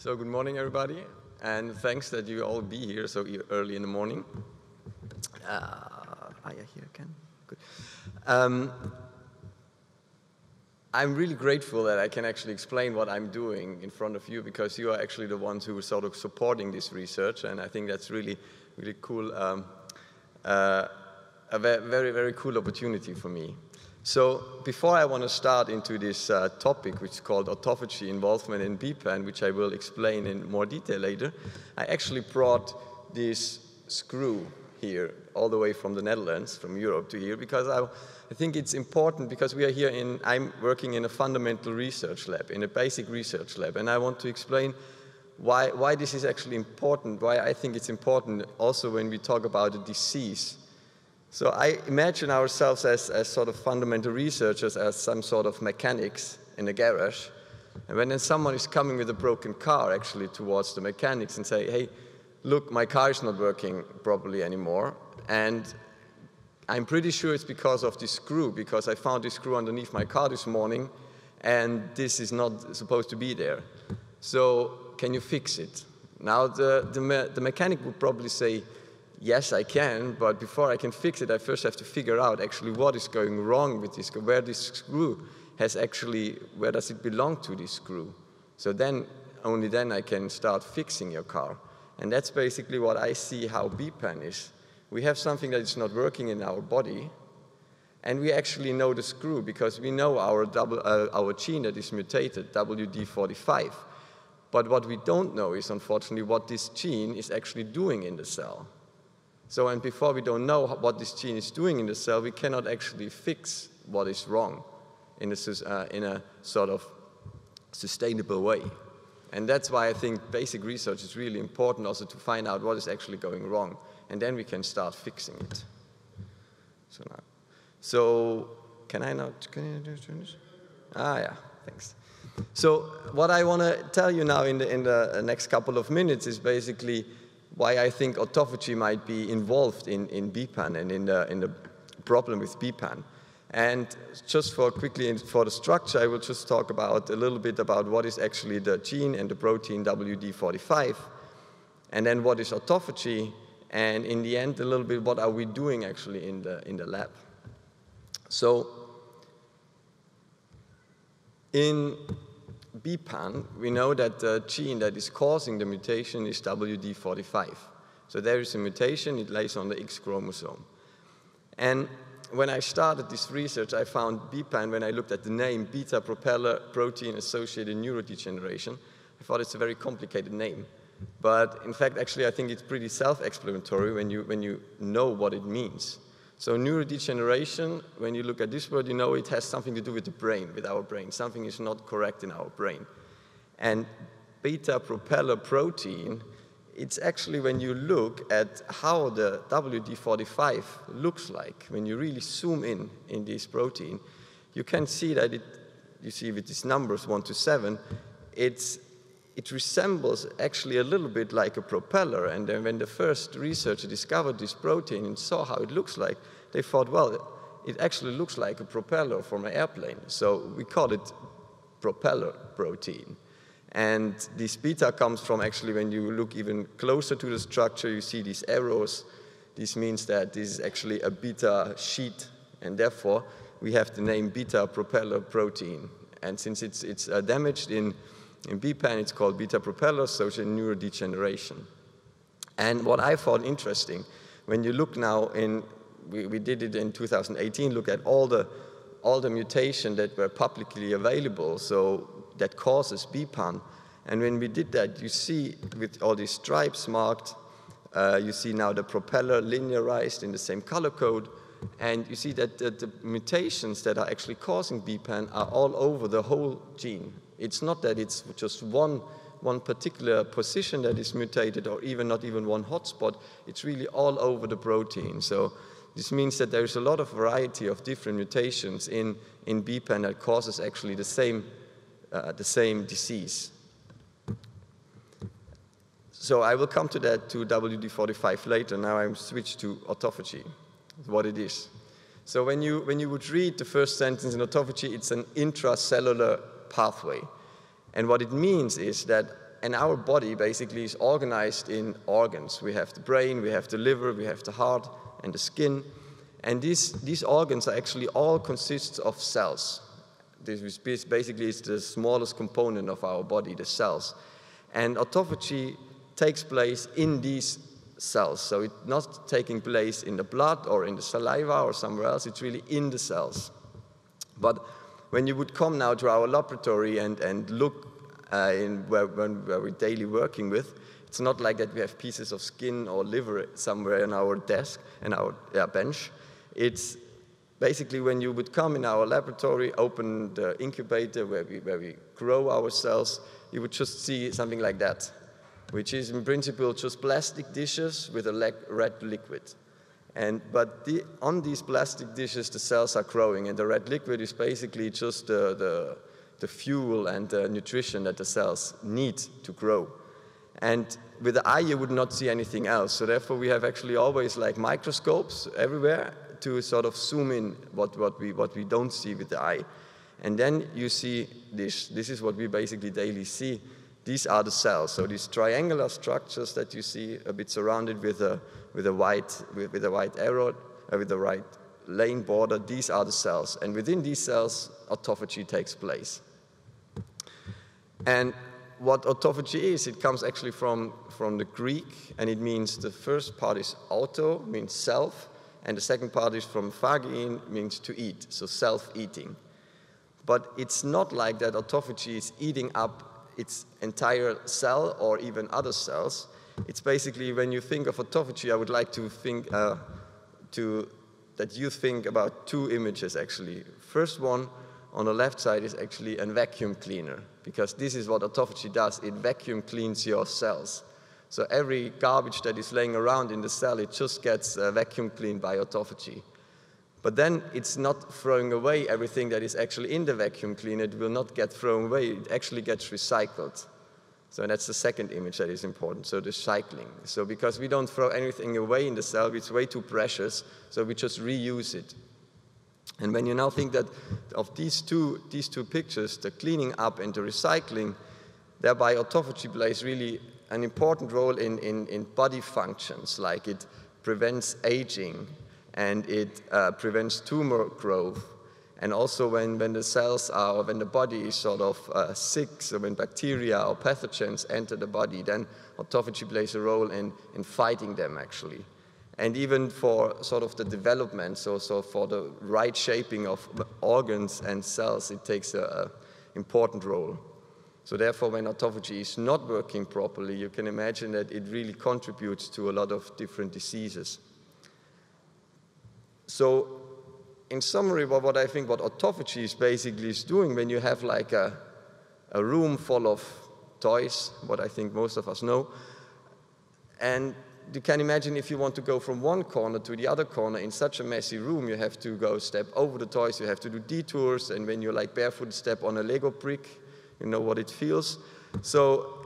So good morning, everybody, and thanks that you all be here so early in the morning. Uh, are you here again? Good. Um, I'm really grateful that I can actually explain what I'm doing in front of you because you are actually the ones who are sort of supporting this research, and I think that's really, really cool. Um, uh, a very, very cool opportunity for me. So before I want to start into this uh, topic, which is called autophagy involvement in BPAN, which I will explain in more detail later, I actually brought this screw here all the way from the Netherlands, from Europe to here, because I, I think it's important because we are here in, I'm working in a fundamental research lab, in a basic research lab, and I want to explain why, why this is actually important, why I think it's important also when we talk about a disease so I imagine ourselves as, as sort of fundamental researchers, as some sort of mechanics in a garage. And when then someone is coming with a broken car actually towards the mechanics and say, hey, look, my car is not working properly anymore. And I'm pretty sure it's because of this screw, because I found this screw underneath my car this morning, and this is not supposed to be there. So can you fix it? Now the, the, me the mechanic would probably say, yes, I can, but before I can fix it, I first have to figure out actually what is going wrong with this, where this screw has actually, where does it belong to this screw? So then, only then I can start fixing your car. And that's basically what I see how BPAN is. We have something that is not working in our body, and we actually know the screw because we know our, double, uh, our gene that is mutated, WD45. But what we don't know is, unfortunately, what this gene is actually doing in the cell. So, and before we don't know what this gene is doing in the cell, we cannot actually fix what is wrong in a, uh, in a sort of sustainable way. And that's why I think basic research is really important also to find out what is actually going wrong. And then we can start fixing it. So now, so can I not, can I do this? Ah, yeah, thanks. So what I want to tell you now in the, in the next couple of minutes is basically why I think autophagy might be involved in, in BPAN and in the, in the problem with BPAN. And just for quickly for the structure, I will just talk about a little bit about what is actually the gene and the protein WD45, and then what is autophagy, and in the end, a little bit what are we doing actually in the, in the lab. So in BPAN, we know that the gene that is causing the mutation is WD45. So there is a mutation, it lays on the X chromosome. And when I started this research, I found BPAN, when I looked at the name, beta propeller protein associated neurodegeneration, I thought it's a very complicated name. But in fact, actually, I think it's pretty self-explanatory when you, when you know what it means. So neurodegeneration, when you look at this word, you know it has something to do with the brain, with our brain. Something is not correct in our brain. And beta propeller protein, it's actually when you look at how the WD45 looks like, when you really zoom in in this protein, you can see that it, you see with these numbers, 1 to 7, it's, it resembles actually a little bit like a propeller. And then when the first researcher discovered this protein and saw how it looks like, they thought, well, it actually looks like a propeller from an airplane. So we call it propeller protein. And this beta comes from actually when you look even closer to the structure, you see these arrows. This means that this is actually a beta sheet, and therefore we have the name beta propeller protein. And since it's, it's uh, damaged in, in BPAN, it's called beta propeller associated neurodegeneration. And what I found interesting, when you look now in, we, we did it in 2018, look at all the, all the mutation that were publicly available, so that causes BPAN. And when we did that, you see with all these stripes marked, uh, you see now the propeller linearized in the same color code, and you see that the, the, mutations that are actually causing BPAN are all over the whole gene. It's not that it's just one, one particular position that is mutated or even not even one hotspot. It's really all over the protein. So this means that there's a lot of variety of different mutations in, in BPAN that causes actually the same uh, the same disease. So I will come to that to WD45 later. Now I'm switched to autophagy, what it is. So when you, when you would read the first sentence in autophagy, it's an intracellular pathway. And what it means is that and our body basically is organized in organs. We have the brain, we have the liver, we have the heart, and the skin. And these, these organs are actually all consists of cells. This is basically is the smallest component of our body, the cells. And autophagy takes place in these cells. So it's not taking place in the blood or in the saliva or somewhere else, it's really in the cells. But when you would come now to our laboratory and, and look uh, in where, when, where we're daily working with, it's not like that we have pieces of skin or liver somewhere on our desk and our yeah, bench. It's basically when you would come in our laboratory, open the incubator where we, where we grow our cells, you would just see something like that, which is in principle just plastic dishes with a red liquid. And, but the, on these plastic dishes, the cells are growing, and the red liquid is basically just the, the, the fuel and the nutrition that the cells need to grow. And with the eye, you would not see anything else. So therefore, we have actually always like microscopes everywhere to sort of zoom in what, what, we, what we don't see with the eye. And then you see this. This is what we basically daily see. These are the cells. So these triangular structures that you see a bit surrounded with a, with a white, with, with a white arrow, uh, with a white lane border, these are the cells. And within these cells, autophagy takes place. And what autophagy is, it comes actually from, from the Greek, and it means the first part is auto, means self, and the second part is from phagein, means to eat, so self-eating. But it's not like that autophagy is eating up its entire cell or even other cells. It's basically when you think of autophagy, I would like to think uh, to, that you think about two images actually. First one on the left side is actually a vacuum cleaner because this is what autophagy does. It vacuum cleans your cells. So every garbage that is laying around in the cell, it just gets uh, vacuum cleaned by autophagy. But then it's not throwing away everything that is actually in the vacuum cleaner. It will not get thrown away. It actually gets recycled. So that's the second image that is important, so the cycling. So because we don't throw anything away in the cell, it's way too precious, so we just reuse it. And when you now think that of these two, these two pictures, the cleaning up and the recycling, thereby autophagy plays really an important role in, in, in body functions, like it prevents aging, and it uh, prevents tumor growth. And also when, when the cells are, or when the body is sort of uh, sick, so when bacteria or pathogens enter the body, then autophagy plays a role in, in fighting them actually. And even for sort of the development, so, so for the right shaping of organs and cells, it takes an important role. So therefore, when autophagy is not working properly, you can imagine that it really contributes to a lot of different diseases. So in summary, what, what I think what autophagy is basically is doing when you have like a, a room full of toys, what I think most of us know, and you can imagine if you want to go from one corner to the other corner in such a messy room, you have to go step over the toys, you have to do detours, and when you're like barefoot step on a Lego brick, you know what it feels. So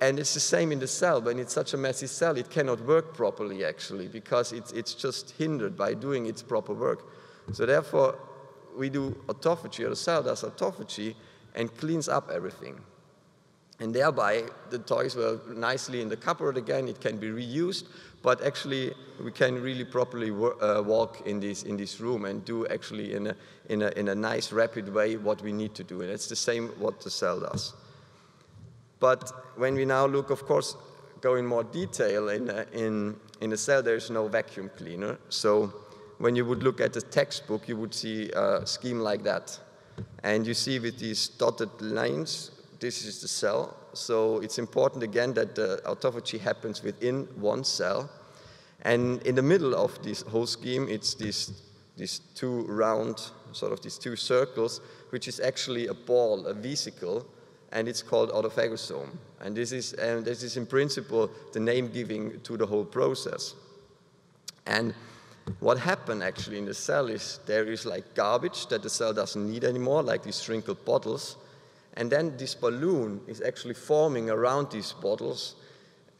and it's the same in the cell. When it's such a messy cell, it cannot work properly, actually, because it's, it's just hindered by doing its proper work. So therefore, we do autophagy, or the cell does autophagy, and cleans up everything. And thereby, the toys were nicely in the cupboard again. It can be reused, but actually, we can really properly uh, walk in this, in this room and do actually in a, in, a, in a nice, rapid way what we need to do. And it's the same what the cell does. But when we now look, of course, go in more detail, in, uh, in, in a cell there's no vacuum cleaner. So when you would look at the textbook, you would see a scheme like that. And you see with these dotted lines, this is the cell. So it's important again that the autophagy happens within one cell. And in the middle of this whole scheme, it's these, these two round, sort of these two circles, which is actually a ball, a vesicle, and it's called autophagosome. And this is, and this is in principle the name giving to the whole process. And what happened actually in the cell is there is like garbage that the cell doesn't need anymore, like these shrinkled bottles. And then this balloon is actually forming around these bottles.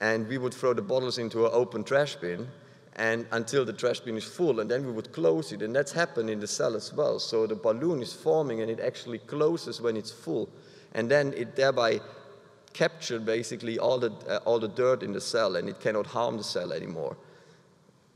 And we would throw the bottles into an open trash bin and until the trash bin is full, and then we would close it. And that's happened in the cell as well. So the balloon is forming and it actually closes when it's full and then it thereby captured basically all the, uh, all the dirt in the cell and it cannot harm the cell anymore.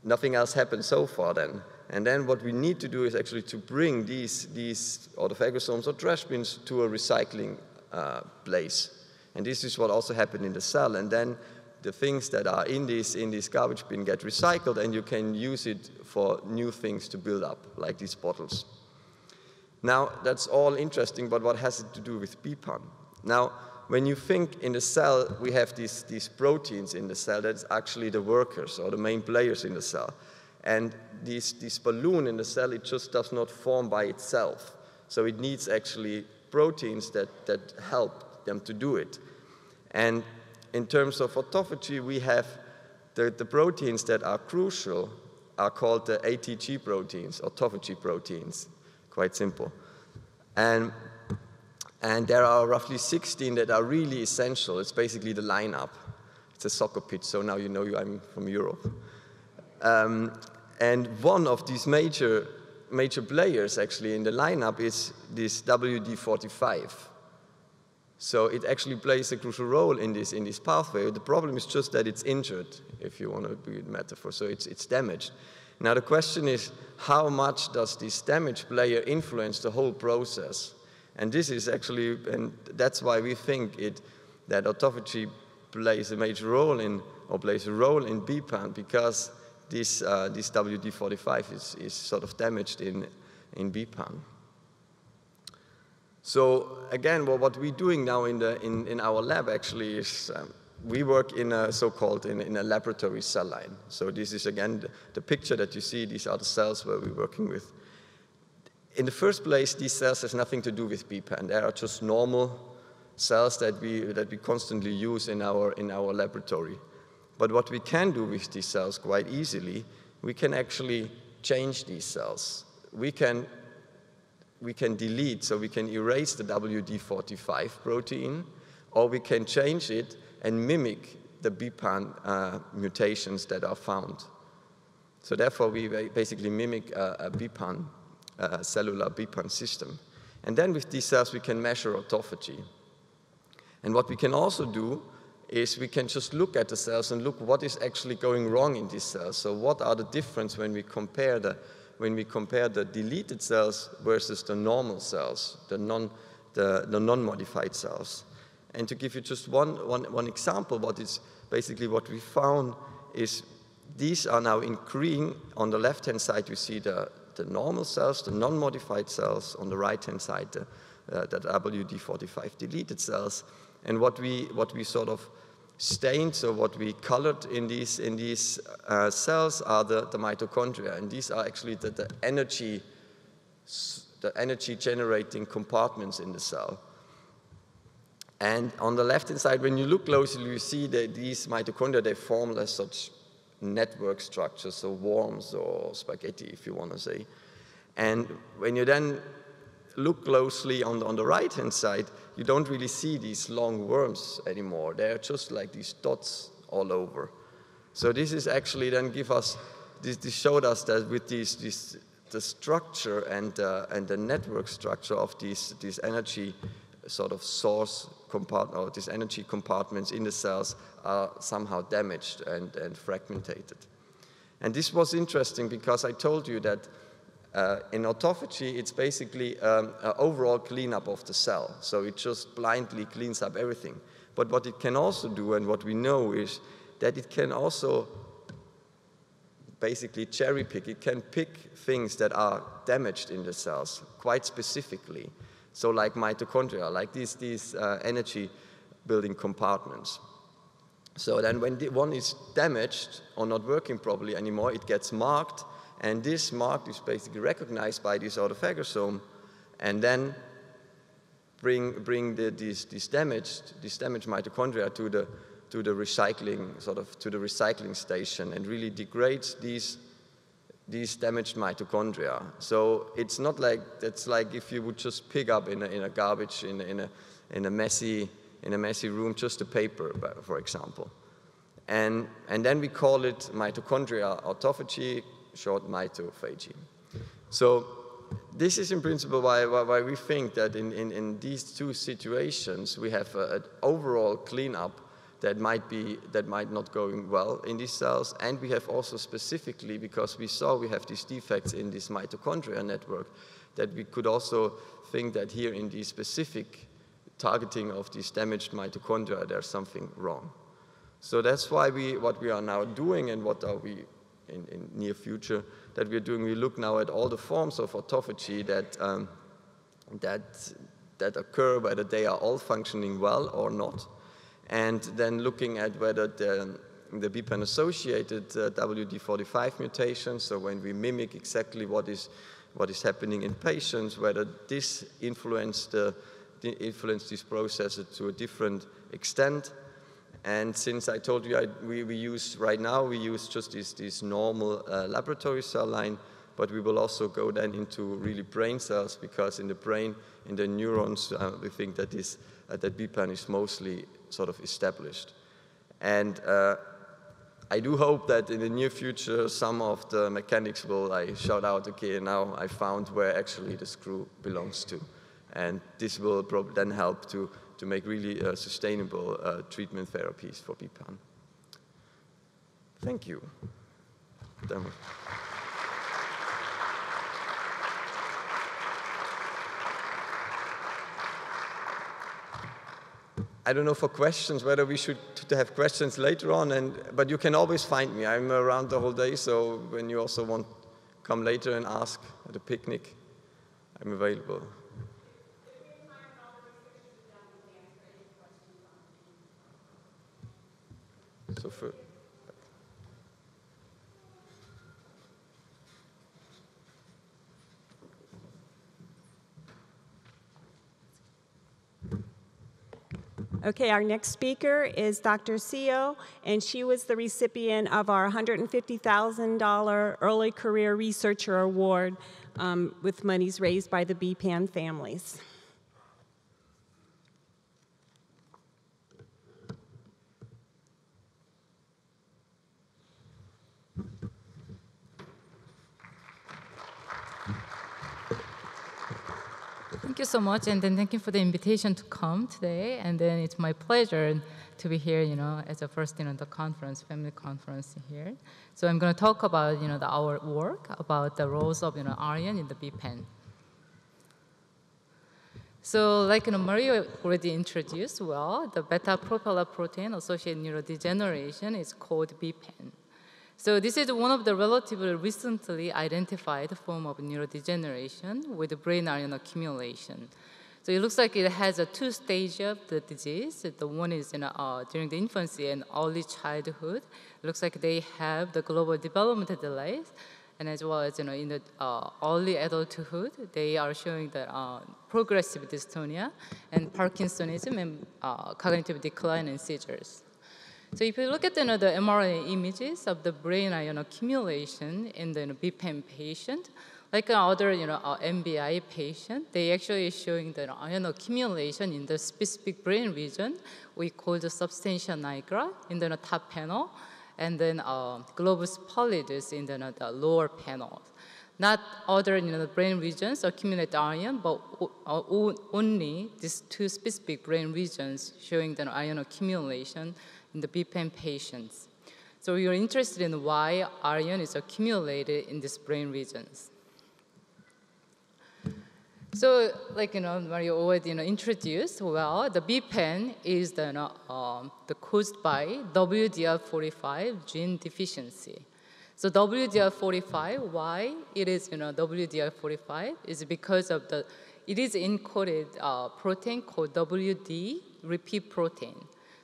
Nothing else happened so far then. And then what we need to do is actually to bring these, these autophagosomes or trash bins to a recycling uh, place. And this is what also happened in the cell. And then the things that are in this, in this garbage bin get recycled and you can use it for new things to build up, like these bottles. Now, that's all interesting, but what has it to do with BPAN? Now, when you think in the cell, we have these, these proteins in the cell that's actually the workers or the main players in the cell. And this, this balloon in the cell, it just does not form by itself. So it needs actually proteins that, that help them to do it. And in terms of autophagy, we have the, the proteins that are crucial are called the ATG proteins, autophagy proteins. Quite simple. And, and there are roughly 16 that are really essential. It's basically the lineup. It's a soccer pitch, so now you know I'm from Europe. Um, and one of these major, major players actually in the lineup is this WD45. So it actually plays a crucial role in this, in this pathway. The problem is just that it's injured, if you want to be a metaphor, so it's, it's damaged. Now the question is, how much does this damaged player influence the whole process? And this is actually, and that's why we think it, that autophagy plays a major role in, or plays a role in BPAN, because this, uh, this WD45 is, is sort of damaged in, in BPAN. So again, well, what we're doing now in, the, in, in our lab actually is um, we work in a so-called in, in, a laboratory cell line. So this is again the, the, picture that you see. These are the cells where we're working with. In the first place, these cells has nothing to do with BPAN. They are just normal cells that we that we constantly use in our in our laboratory. But what we can do with these cells quite easily, we can actually change these cells. We can, we can delete, so we can erase the WD45 protein, or we can change it and mimic the BPAN uh, mutations that are found. So therefore, we basically mimic a, a BPAN, a cellular BPAN system. And then with these cells, we can measure autophagy. And what we can also do is we can just look at the cells and look what is actually going wrong in these cells. So what are the difference when we compare the, when we compare the deleted cells versus the normal cells, the, non, the, the non-modified cells. And to give you just one, one, one example, what is basically what we found is these are now in green. On the left-hand side, you see the, the normal cells, the non-modified cells. On the right-hand side, the, uh, the WD45 deleted cells. And what we, what we sort of stained, so what we colored in these, in these uh, cells are the, the mitochondria. And these are actually the, the, energy, the energy generating compartments in the cell. And on the left-hand side, when you look closely, you see that these mitochondria, they form as such network structures, so worms or spaghetti, if you want to say. And when you then look closely on the, on the right-hand side, you don't really see these long worms anymore. They're just like these dots all over. So this is actually then give us, this, this showed us that with these, this, the structure and, uh, and the network structure of these, these energy sort of source compartment, or these energy compartments in the cells are somehow damaged and, and fragmented. And this was interesting because I told you that uh, in autophagy, it's basically um, an overall cleanup of the cell. So it just blindly cleans up everything. But what it can also do, and what we know, is that it can also basically cherry pick. It can pick things that are damaged in the cells quite specifically. So like mitochondria, like these, these uh, energy building compartments. So then when the one is damaged or not working properly anymore, it gets marked and this mark is basically recognized by this autophagosome and then bring, bring the, these, these, damaged, these damaged mitochondria to the, to the recycling, sort of to the recycling station and really degrades these, these damaged mitochondria. So it's not like, it's like if you would just pick up in a, in a garbage, in a, in a, in a messy, in a messy room, just a paper, for example. And, and then we call it mitochondria autophagy, short mitophagy. So this is in principle why, why, why we think that in, in, in, these two situations we have an overall cleanup that might be that might not going well in these cells. And we have also specifically because we saw we have these defects in this mitochondria network that we could also think that here in the specific targeting of these damaged mitochondria there's something wrong. So that's why we what we are now doing and what are we in, in near future that we're doing, we look now at all the forms of autophagy that, um, that, that occur, whether they are all functioning well or not, and then looking at whether the, the BPAN-associated uh, WD45 mutation, so when we mimic exactly what is, what is happening in patients, whether this influenced, uh, influenced these processes to a different extent, and since I told you I, we, we use, right now, we use just this, this normal uh, laboratory cell line, but we will also go then into really brain cells because in the brain, in the neurons, uh, we think that, this, uh, that BPAN is mostly sort of established. And uh, I do hope that in the near future, some of the mechanics will I shout out, okay, now I found where actually the screw belongs to. And this will probably then help to to make really uh, sustainable uh, treatment therapies for BPAN. Thank you. I don't know for questions whether we should have questions later on, and, but you can always find me. I'm around the whole day, so when you also want come later and ask at a picnic, I'm available. So for Okay, our next speaker is Dr. Seo, and she was the recipient of our $150,000 Early Career Researcher Award um, with monies raised by the BPAN families. So much, and then thank you for the invitation to come today. And then it's my pleasure to be here, you know, as a first, you know, the conference, family conference here. So I'm going to talk about, you know, the, our work about the roles of, you know, iron in the BPAN. So like you know, Mario already introduced, well, the beta propeller protein associated neurodegeneration is called BPAN. So this is one of the relatively recently identified form of neurodegeneration with brain iron accumulation. So it looks like it has a two stage of the disease. The one is in, uh, during the infancy and early childhood. It looks like they have the global development delays, and as well as you know in the uh, early adulthood, they are showing the uh, progressive dystonia and Parkinsonism and uh, cognitive decline and seizures. So if you look at you know, the MRI images of the brain iron accumulation in the you know, patient, like other you know, uh, MBI patient, they actually showing the iron accumulation in the specific brain region we call the substantia nigra in the top panel, and then uh, globus pallidus in the, the lower panel. Not other you know, brain regions accumulate iron, but uh, only these two specific brain regions showing the iron accumulation in the BPAN patients. So you're interested in why iron is accumulated in these brain regions. So, like you know, Mario already you know, introduced, well, the BPAN is the, you know, um, the caused by WDR45 gene deficiency. So WDR45, why it is you know WDR45 is because of the it is encoded uh, protein called WD repeat protein.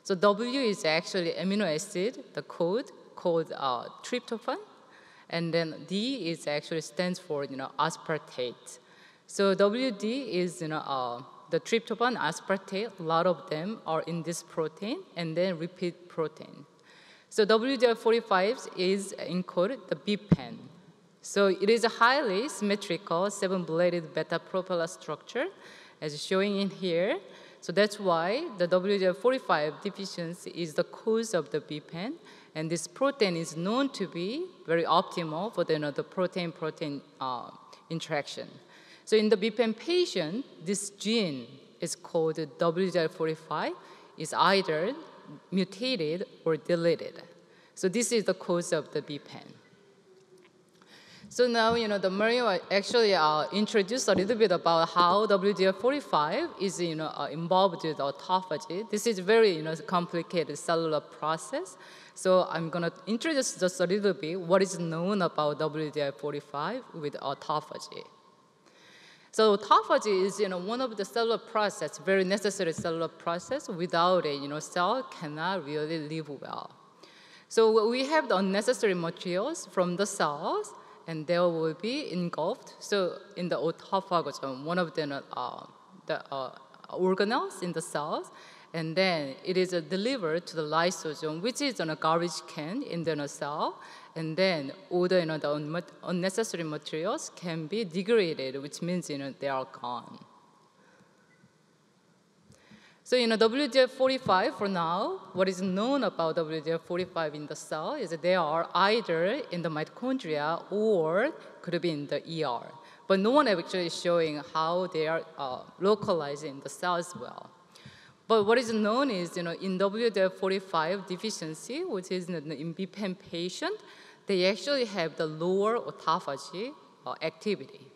So W is actually amino acid, the code called uh, tryptophan, and then D is actually stands for you know aspartate. So WD is you know uh, the tryptophan, aspartate. A lot of them are in this protein, and then repeat protein. So WDR45 is encoded the BPAN. So it is a highly symmetrical seven-bladed beta propeller structure, as showing in here. So that's why the WDR45 deficiency is the cause of the BPAN, and this protein is known to be very optimal for the, you know, the protein-protein uh, interaction. So in the BPAN patient, this gene is called WDR45, is either mutated or deleted. So this is the cause of the BPAN. So now, you know, the Mario actually uh, introduced a little bit about how WDR45 is, you know, uh, involved with autophagy. This is very, you know, complicated cellular process. So I'm going to introduce just a little bit what is known about WDR45 with autophagy. So autophagy is, you know, one of the cellular process, very necessary cellular process. Without it, you know, cell cannot really live well. So we have the unnecessary materials from the cells and they will be engulfed. So in the autophagy, one of the, uh, the uh, organelles in the cells, and then it is uh, delivered to the lysosome, which is on a garbage can in the cell, and then all the, you know, the unnecessary materials can be degraded, which means you know, they are gone. So in know, WDR45 for now, what is known about WDR45 in the cell is that they are either in the mitochondria or could be in the ER. But no one actually is showing how they are uh, localized in the cell as well. But what is known is, you know, in WDR45 deficiency, which is in the BPAN patient, they actually have the lower autophagy uh, activity.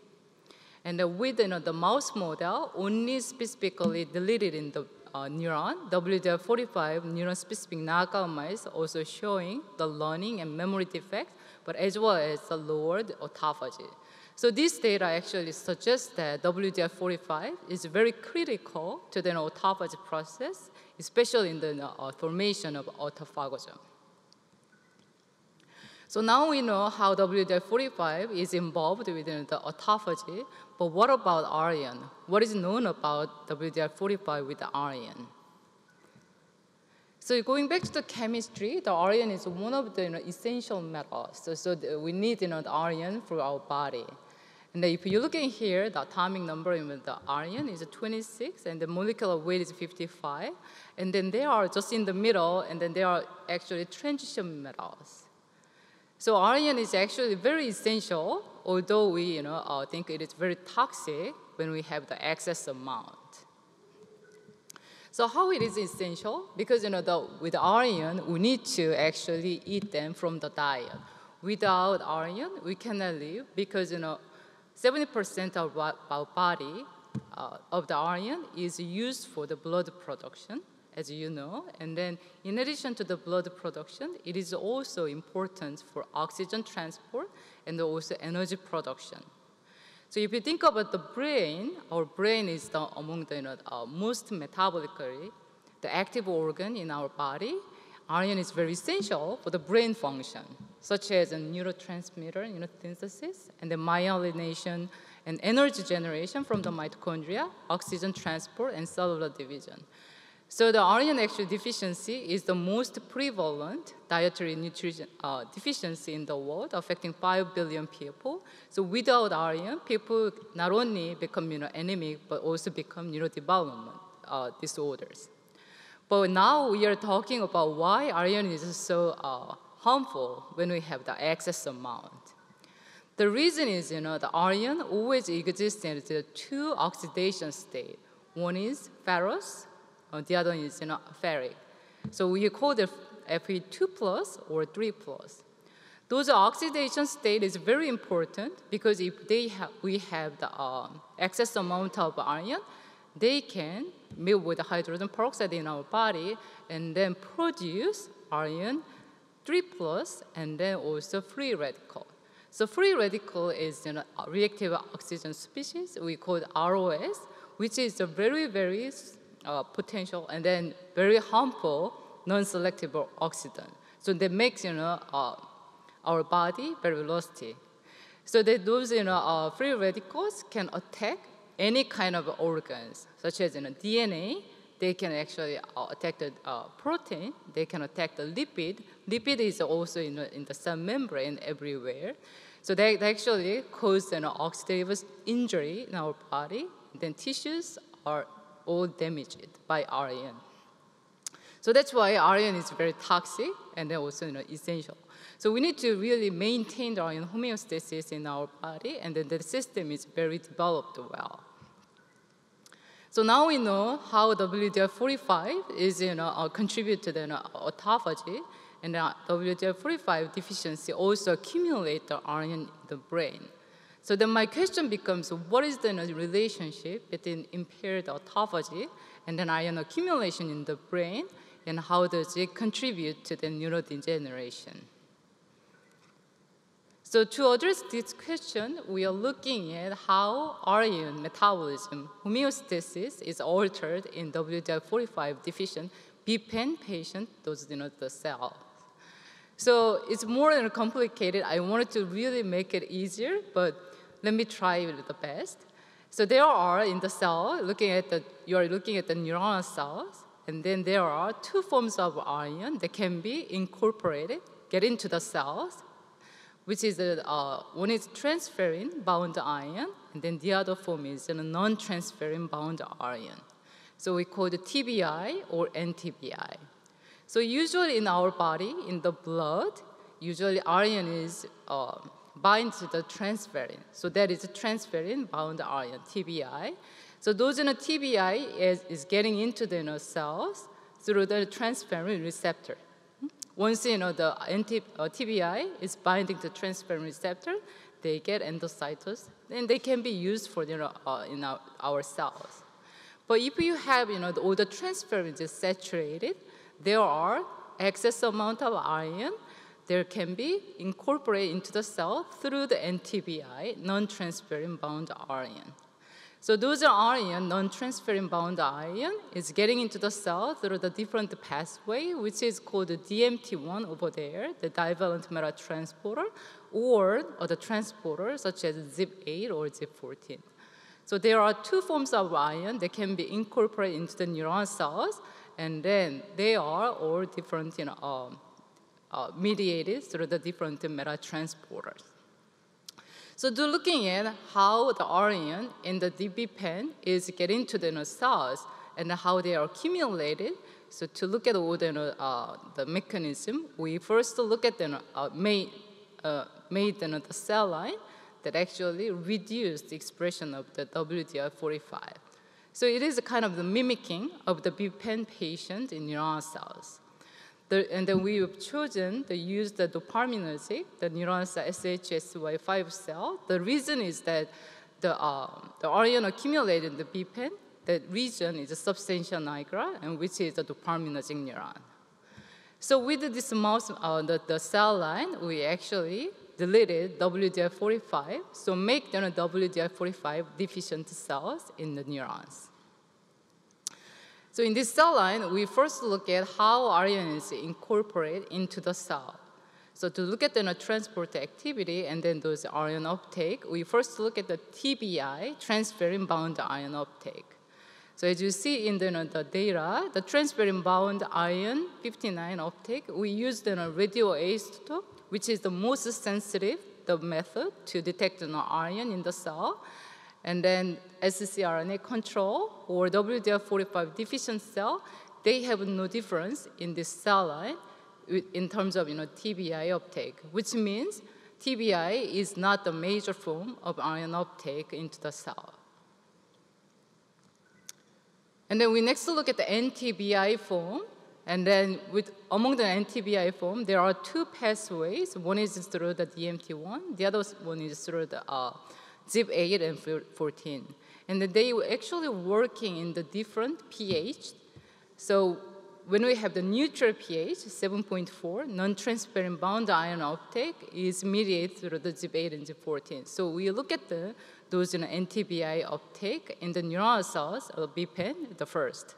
And uh, with you know, the mouse model, only specifically deleted in the uh, neuron, WDR45 neuron-specific knockout mice also showing the learning and memory defect, but as well as the lowered autophagy. So this data actually suggests that WDR45 is very critical to the autophagy process, especially in the uh, formation of autophagosome. So now we know how WDR45 is involved within the autophagy, but what about iron? What is known about WDR45 with the iron? So going back to the chemistry, the iron is one of the you know, essential metals. So, so we need you know, the iron for our body. And if you look in here, the atomic number in the iron is 26, and the molecular weight is 55. And then they are just in the middle, and then they are actually transition metals. So iron is actually very essential, although we you know, uh, think it is very toxic when we have the excess amount. So how it is essential? Because you know, the, with iron, we need to actually eat them from the diet. Without iron, we cannot live because you know, 70% of our body uh, of the iron is used for the blood production as you know. And then in addition to the blood production, it is also important for oxygen transport and also energy production. So if you think about the brain, our brain is the, among the you know, uh, most metabolically the active organ in our body. Iron is very essential for the brain function, such as a neurotransmitter, you know, synthesis, and the myelination and energy generation from the mitochondria, oxygen transport, and cellular division. So the iron actually deficiency is the most prevalent dietary nutrition uh, deficiency in the world, affecting 5 billion people. So without iron, people not only become you know, anemic, but also become neurodevelopment uh, disorders. But now we are talking about why iron is so uh, harmful when we have the excess amount. The reason is, you know, the iron always exists in the two oxidation state. One is ferrous uh, the other is you know, ferric. So we call the Fe2 plus or 3 plus. Those oxidation state is very important because if they ha we have the um, excess amount of iron, they can mix with hydrogen peroxide in our body and then produce iron 3 plus and then also free radical. So free radical is you know, a reactive oxygen species we call ROS, which is a very, very uh, potential and then very harmful non-selective oxidant. So that makes you know uh, our body very velocity. So that those you know uh, free radicals can attack any kind of organs, such as you know, DNA. They can actually uh, attack the uh, protein. They can attack the lipid. Lipid is also in the, in the cell membrane everywhere. So they, they actually cause an oxidative injury in our body. Then tissues are all damaged by iron. So that's why iron is very toxic and also you know, essential. So we need to really maintain the homeostasis in our body, and then the system is very developed well. So now we know how WDR45 is, you know, uh, contribute to the you know, autophagy, and uh, WDR45 deficiency also accumulate the iron in the brain. So then my question becomes, what is the relationship between impaired autophagy and then iron accumulation in the brain, and how does it contribute to the neurodegeneration? So to address this question, we are looking at how iron metabolism homeostasis is altered in WDR45 deficient BPAN patient, those know the cells. So it's more than complicated. I wanted to really make it easier, but let me try the best. So there are in the cell, looking at the, you are looking at the neuronal cells, and then there are two forms of iron that can be incorporated, get into the cells, which is a, uh, one is transferrin bound iron, and then the other form is a non-transferrin bound iron. So we call it TBI or NTBI. So usually in our body, in the blood, usually iron is uh, bind to the transferrin. So that is a transferrin bound iron, TBI. So those in a TBI is, is getting into the you know, cells through the transferrin receptor. Once you know the anti, uh, TBI is binding to transferrin receptor, they get endocytosis, and they can be used for you know, uh, in our, our, cells. But if you have you know the, all the transferrin is saturated, there are excess amount of iron there can be incorporated into the cell through the NTBI, non-transferrin bound iron. So those are iron, non-transferrin bound iron, is getting into the cell through the different pathway, which is called the DMT1 over there, the divalent metal transporter, or, or the transporter such as ZIP8 or ZIP14. So there are two forms of iron that can be incorporated into the neuron cells, and then they are all different, you know, um, uh, mediated through the different metal transporters. So to looking at how the iron in the DB pen is getting to the cells and how they are accumulated, so to look at all the, uh, the mechanism, we first look at the uh, made, uh, made the, the cell line that actually reduced the expression of the WDR45. So it is a kind of the mimicking of the BPAN patient in neuron cells. The, and then we've chosen to use the dopaminergic, the neurons cell SHSY5 cell. The reason is that the, uh, the iron accumulated in the BPAN, that region is a substantia nigra, and which is a dopaminergic neuron. So with this mouse, uh, the, the cell line, we actually deleted WDR45, so make the WDR45 deficient cells in the neurons. So in this cell line, we first look at how iron is incorporated into the cell. So to look at the transport activity and then those iron uptake, we first look at the TBI, transferrin bound iron uptake. So as you see in the, the data, the transferrin bound iron 59 uptake, we used use the radioisotope, which is the most sensitive the method to detect the iron in the cell. And then scRNA control or WDR45 deficient cell, they have no difference in this cell line in terms of you know, TBI uptake, which means TBI is not the major form of iron uptake into the cell. And then we next look at the NTBI form. And then with, among the NTBI form, there are two pathways. One is through the DMT1, the other one is through the uh, ZIP8 and 14. And they were actually working in the different pH. So when we have the neutral pH, 7.4, non-transferrin bound ion uptake is mediated through the ZIP8 and ZIP14. So we look at the, those NTBI uptake in the neuronal cells of BPAN, the first.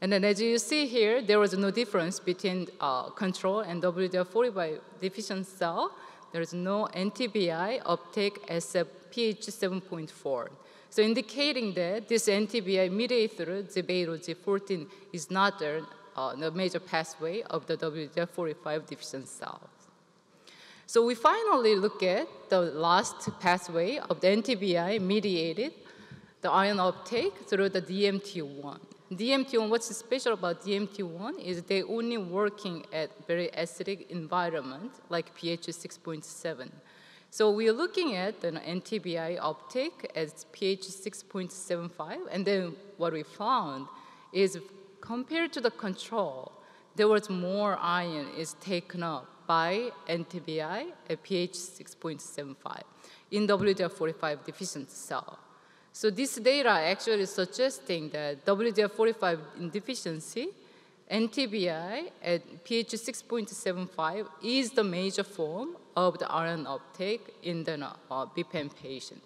And then as you see here, there was no difference between uh, control and WDR40 deficient cell. There is no NTBI uptake except pH 7.4. So indicating that this NTBI mediated mediator, ZBA 14, is not a, uh, the major pathway of the WDR45 deficient cells. So we finally look at the last pathway of the NTBI mediated the ion uptake through the DMT1. DMT1, what's special about DMT1 is they only working at very acidic environment like pH 6.7. So we're looking at the NTBI uptake as pH 6.75, and then what we found is compared to the control, there was more iron is taken up by NTBI at pH 6.75 in WDR45 deficient cell. So this data actually is suggesting that WDR45 deficiency, NTBI at pH 6.75 is the major form of the iron uptake in the uh, patient.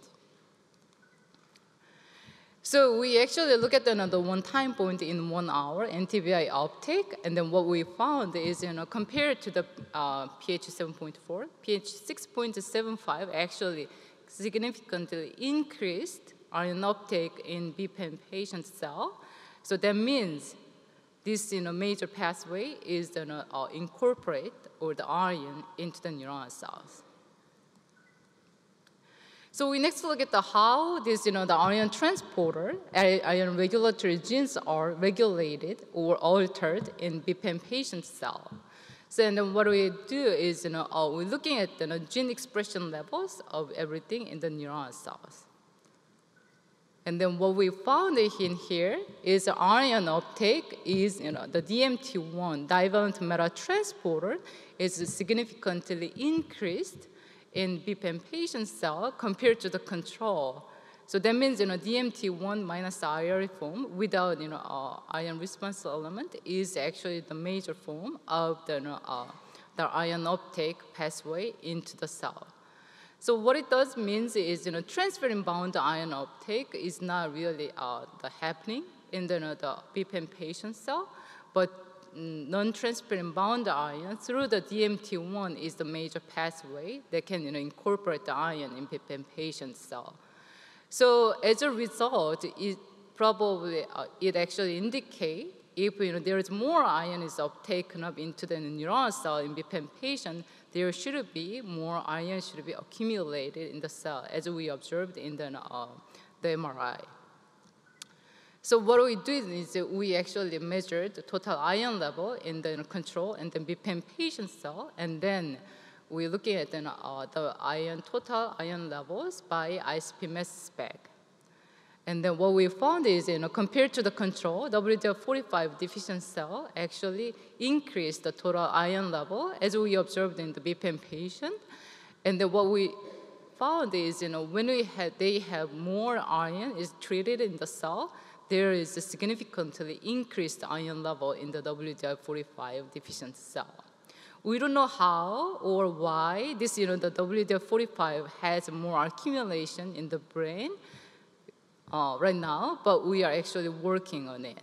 So we actually look at another one time point in one hour, NTBI uptake, and then what we found is, you know, compared to the uh, pH 7.4, pH 6.75 actually significantly increased iron uptake in BPAN patient cell. So that means this you know, major pathway is you know, uh, incorporate or the iron into the neuron cells. So we next look at the how this, you know, the iron transporter, iron regulatory genes are regulated or altered in BPAN patient cell. So then what we do is, you know, uh, we're looking at the you know, gene expression levels of everything in the neuron cells. And then what we found in here is iron uptake is, you know, the DMT1, divalent metal transporter, is significantly increased in BPAN patient cell compared to the control. So that means, you know, DMT1 minus IR form without, you know, uh, iron response element is actually the major form of the, you know, uh, the iron uptake pathway into the cell. So what it does means is, you know, transferrin bound ion uptake is not really uh, the happening in the, you know, the patient cell, but non-transferrin bound ion through the DMT1 is the major pathway that can, you know, incorporate the ion in BPAN patient cell. So as a result, it probably, uh, it actually indicate if you know, there is more ion is taken up into the neuron cell in BPAN patient, there should be more iron should be accumulated in the cell as we observed in the, uh, the MRI. So what we did is we actually measured the total iron level in the control and then BPAN patient cell, and then we're looking at the, uh, the iron total iron levels by ICP mass spec. And then what we found is, you know, compared to the control, WDR45 deficient cell actually increased the total iron level as we observed in the BPAN patient. And then what we found is, you know, when we had, they have more iron is treated in the cell, there is a significantly increased iron level in the WDR45 deficient cell. We don't know how or why this, you know, the WDR45 has more accumulation in the brain, uh, right now, but we are actually working on it.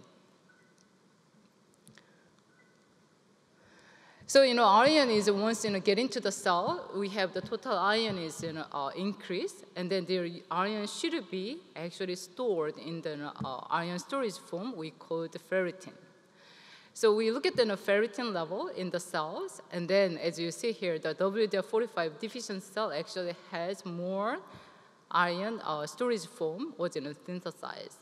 So you know, iron is once you know get into the cell, we have the total iron is you know uh, increased, and then the iron should be actually stored in the uh, iron storage form we call the ferritin. So we look at the ferritin level in the cells, and then as you see here, the WDR45 deficient cell actually has more iron uh, storage form was you know, synthesized.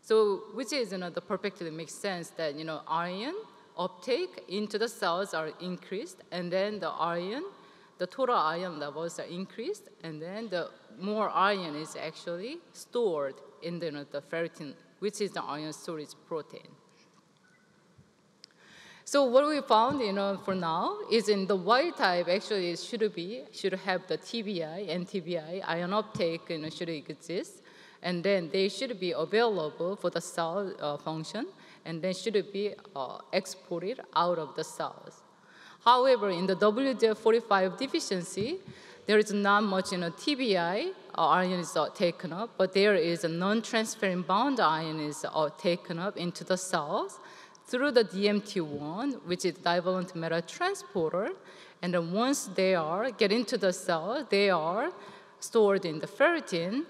So which is you know, the perfectly makes sense that you know, iron uptake into the cells are increased and then the iron, the total iron levels are increased and then the more iron is actually stored in the, you know, the ferritin, which is the iron storage protein. So what we found, you know, for now is in the wild type actually it should be should have the TBI and TBI ion uptake, you know, should exist, and then they should be available for the cell uh, function, and then should be uh, exported out of the cells. However, in the WDR45 deficiency, there is not much, you know, TBI uh, ion is uh, taken up, but there is a non-transferrin bound ion is uh, taken up into the cells through the DMT1, which is divalent metal transporter. And then once they are get into the cell, they are stored in the ferritin,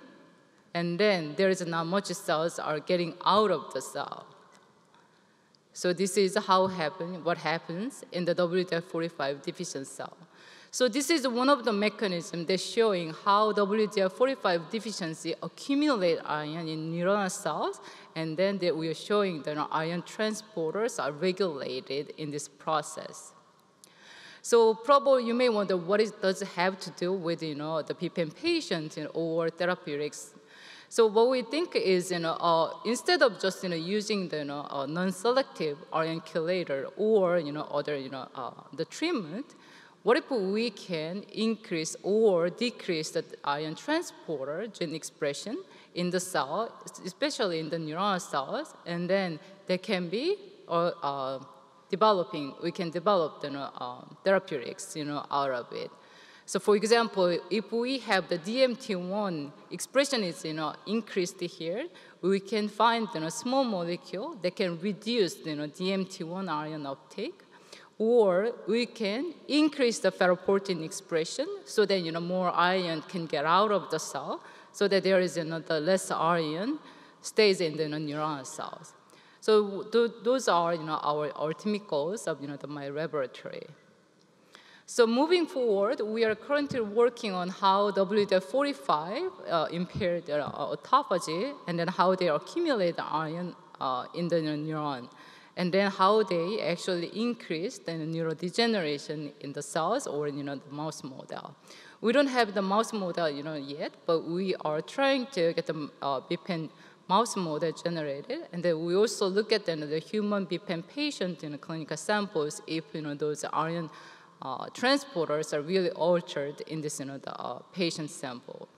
and then there is not much cells are getting out of the cell. So this is how happen, what happens in the WDR45 deficient cell. So this is one of the mechanisms that's showing how WDR45 deficiency accumulate iron in neuronal cells and then that we are showing that ion transporters are regulated in this process. So probably you may wonder what is, does it have to do with you know the BPAN patient you know, or therapeutics. So what we think is you know uh, instead of just you know using the you know, uh, non-selective ion chelator or you know other you know uh, the treatment, what if we can increase or decrease the ion transporter gene expression in the cell, especially in the neuronal cells, and then they can be or uh, developing, we can develop the uh, therapeutics you know, out of it. So for example, if we have the DMT1 expression is you know, increased here, we can find you know, small molecule that can reduce you know, DMT1 ion uptake or we can increase the ferroportin expression so that you know more ion can get out of the cell so that there is the less ion stays in the neuronal cells. So th those are you know, our ultimate goals of you know, the, my laboratory. So moving forward, we are currently working on how WDR45 uh, impaired uh, autophagy and then how they accumulate the iron uh, in the neuron and then how they actually increase the neurodegeneration in the cells or you know the mouse model. We don't have the mouse model you know yet, but we are trying to get the uh, BPAN mouse model generated, and then we also look at the, the human BPAN patient in clinical samples if you know those iron uh, transporters are really altered in this you know the uh, patient sample.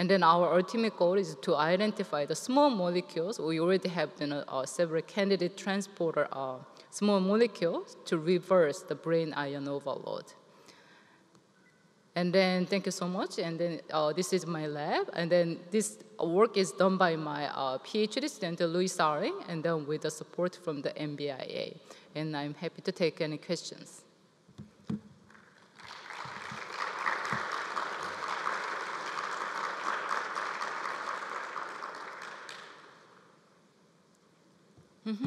And then our ultimate goal is to identify the small molecules. We already have you know, uh, several candidate transporter uh, small molecules to reverse the brain ion overload. And then thank you so much. And then uh, this is my lab. And then this work is done by my uh, PhD student, Louis Saring, and then with the support from the NBIA. And I'm happy to take any questions. Mm-hmm.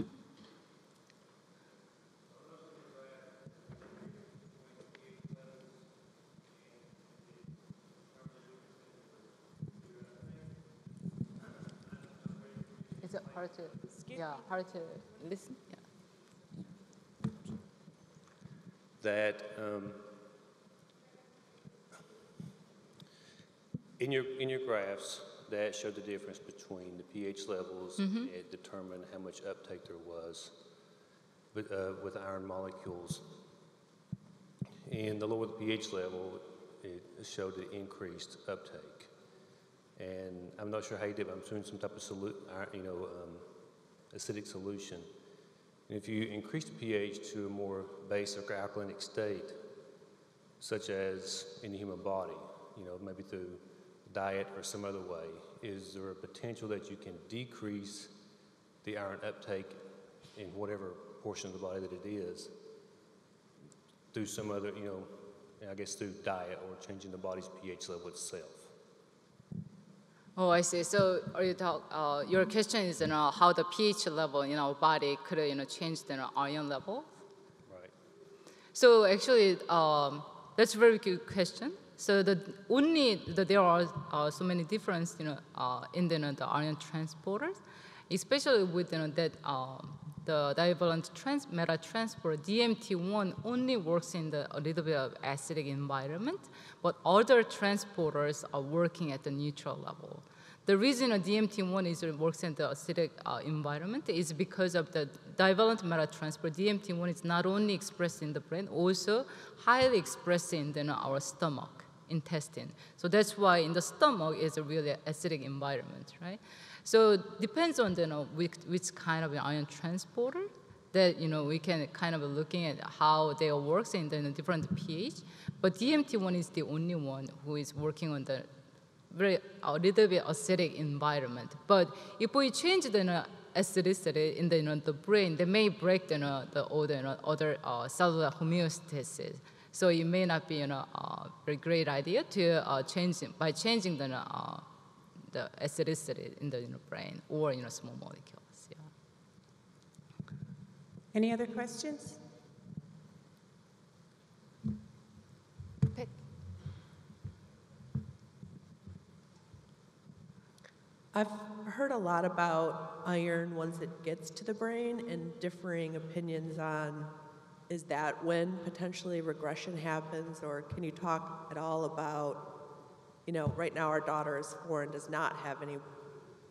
Is it hard to, yeah, hard to listen? Yeah. that um, in your in your graphs that showed the difference between the pH levels. It determined how much uptake there was with, uh, with iron molecules. And the lower the pH level, it showed the increased uptake. And I'm not sure how you did, but I'm assuming some type of solu- iron- you know, um, acidic solution. And if you increase the pH to a more basic or alkalinic state, such as in the human body, you know, maybe through diet or some other way, is there a potential that you can decrease the iron uptake in whatever portion of the body that it is through some other, you know, I guess through diet or changing the body's pH level itself? Oh, I see. So are you talk, uh, your question is you know, how the pH level in our body could you know, change the iron level? Right. So actually, um, that's a very good question. So the only that there are uh, so many difference, you know, uh, in the, you know, the iron transporters, especially with you know, that um, the divalent trans meta transport DMT1 only works in the a little bit of acidic environment, but other transporters are working at the neutral level. The reason a DMT1 is works in the acidic uh, environment is because of the divalent meta transport. DMT1 is not only expressed in the brain, also highly expressed in the, our stomach, intestine. So that's why in the stomach is a really acidic environment, right? So depends on the, you know, which, which kind of ion transporter that you know we can kind of looking at how they works in the different pH. But DMT1 is the only one who is working on the very a little bit acidic environment. But if we change the you know, acidicity in the, you know, the brain, they may break the, you know, the other, you know, other uh, cellular homeostasis. So it may not be you know, a very great idea to uh, change it by changing the, uh, the acidicity in the you know, brain or you know, small molecules. Yeah. Any other questions? I've heard a lot about iron once it gets to the brain and differing opinions on is that when potentially regression happens, or can you talk at all about, you know, right now our daughter is four and does not have any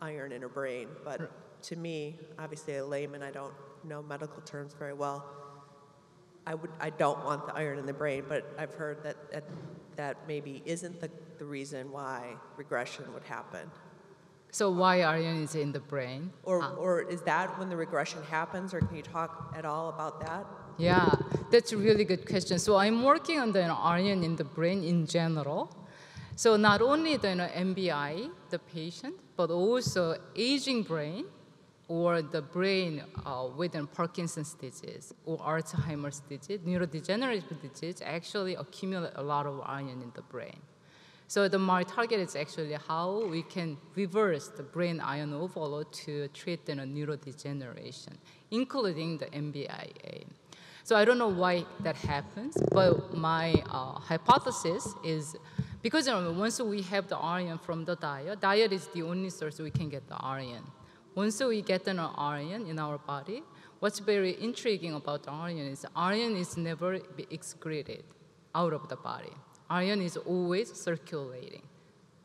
iron in her brain, but to me, obviously a layman, I don't know medical terms very well. I would, I don't want the iron in the brain, but I've heard that that, that maybe isn't the, the reason why regression would happen. So why iron is in the brain? Or, uh. or is that when the regression happens, or can you talk at all about that? Yeah, that's a really good question. So I'm working on the you know, iron in the brain in general. So not only the you know, MBI, the patient, but also aging brain or the brain uh, within Parkinson's disease or Alzheimer's disease, neurodegenerative disease actually accumulate a lot of iron in the brain. So the my target is actually how we can reverse the brain iron overload to treat the neurodegeneration, including the NBIA. So I don't know why that happens, but my uh, hypothesis is because you know, once we have the iron from the diet, diet is the only source we can get the iron. Once we get an iron in our body, what's very intriguing about iron is iron is never excreted out of the body. Iron is always circulating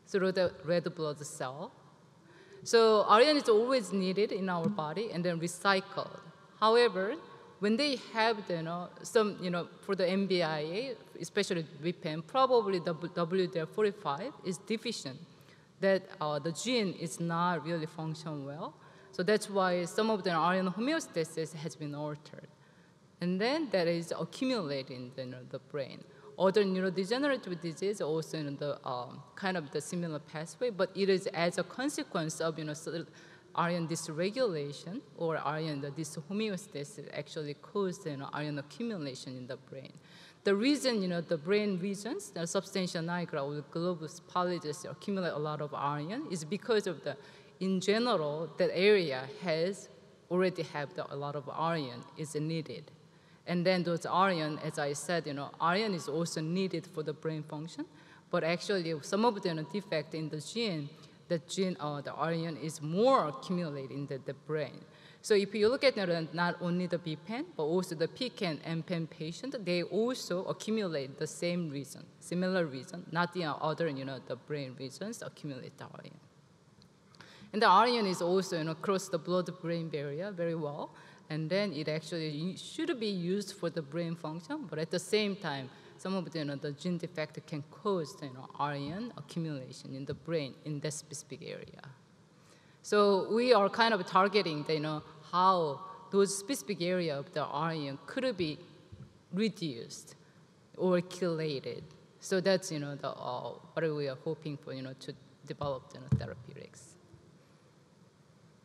through the red blood cell. So iron is always needed in our body and then recycled. However, when they have you know, some, you know, for the NBIA, especially BPAN, probably the WDR45 is deficient that uh, the gene is not really function well. So that's why some of the iron homeostasis has been altered. And then that is accumulating in the, the brain. Other neurodegenerative disease also in the um, kind of the similar pathway, but it is as a consequence of you know iron dysregulation or iron dyshomeostasis actually cause you know, iron accumulation in the brain. The reason, you know, the brain regions, the substantia nigra or the globus pallidus accumulate a lot of iron is because of the, in general, that area has already have the, a lot of iron is needed. And then those iron, as I said, you know, iron is also needed for the brain function, but actually some of the you know, defect in the gene, the gene, uh, the iron is more accumulated in the, the brain. So if you look at not only the BPAN, but also the PCAN and PAN patient, they also accumulate the same reason, similar reason, not the other, you know, the brain regions accumulate the iron. And the iron is also, you know, cross the blood-brain barrier very well, and then it actually should be used for the brain function, but at the same time, some of the, you know, the gene defect can cause you know, iron accumulation in the brain in that specific area. So we are kind of targeting, the, you know, how those specific area of the iron could be reduced or chelated. So that's, you know, the, uh, what we are hoping for, you know, to develop you know, therapeutics.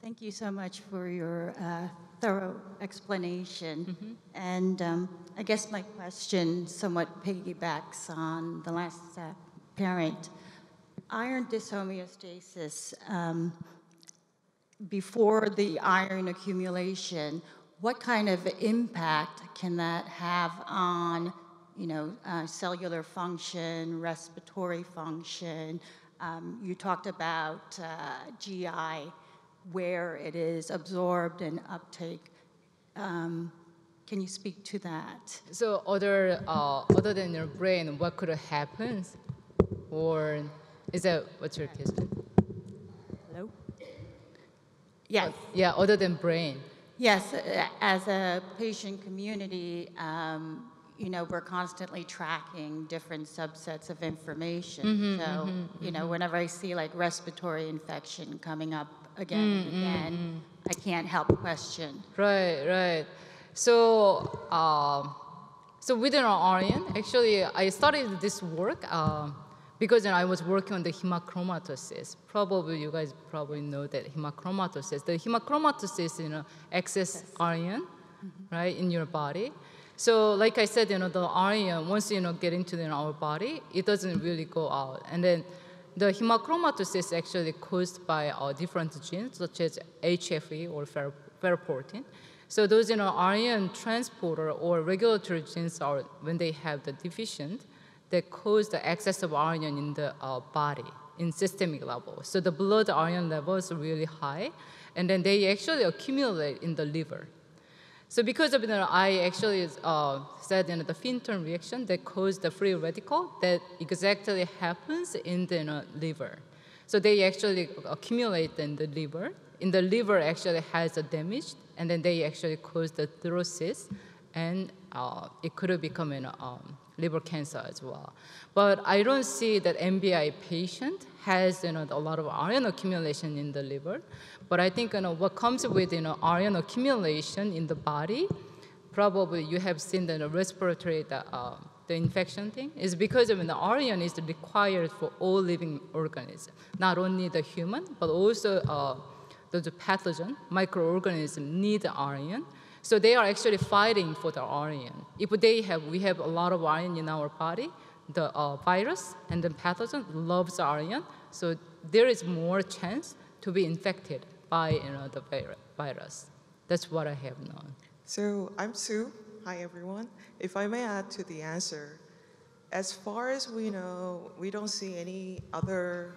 Thank you so much for your uh, thorough explanation. Mm-hmm. And um, I guess my question somewhat piggybacks on the last uh, parent. Iron dyshomeostasis. Um, before the iron accumulation, what kind of impact can that have on, you know, uh, cellular function, respiratory function? Um, you talked about uh, GI, where it is absorbed and uptake. Um, can you speak to that? So, other uh, other than your brain, what could happen, or is that what's your question? Hello? Yes. Yeah, other than brain. Yes, uh, as a patient community, um, you know, we're constantly tracking different subsets of information. Mm-hmm, so, mm-hmm, you know, mm-hmm. whenever I see like respiratory infection coming up again and mm-hmm, again, mm-hmm. I can't help question. Right, right. So, uh, so within our iron, actually, I started this work. Uh, because you know, I was working on the hemochromatosis. Probably you guys probably know that hemochromatosis. The hemochromatosis, you know, excess yes. iron, mm-hmm. right, in your body. So, like I said, you know, the iron once you know get into you know, our body, it doesn't really go out, and then the hemochromatosis is actually caused by uh, different genes such as HFE or ferroportin. So those you know iron transporter or regulatory genes are when they have the deficient, they cause the excess of iron in the uh, body. in systemic level. So the blood iron level is really high, and then they actually accumulate in the liver. So because of you know, I actually uh, said you know, the Fenton reaction that caused the free radical, that exactly happens in the you know, liver. So they actually accumulate in the liver. In the liver actually has a damage, and then they actually cause the cirrhosis, and uh, it could become an um, liver cancer as well. But I don't see that MBI patient has you know, a lot of iron accumulation in the liver. But I think you know, what comes with you know, iron accumulation in the body, probably you have seen the respiratory the, uh, the infection thing is because I mean, the iron is required for all living organisms, not only the human, but also uh, the pathogen, microorganisms need iron. So they are actually fighting for the iron. If they have, we have a lot of iron in our body, the uh, virus and the pathogen loves iron, so there is more chance to be infected by you know, the virus. That's what I have known. So I'm Sue. Hi, everyone. If I may add to the answer, as far as we know, we don't see any other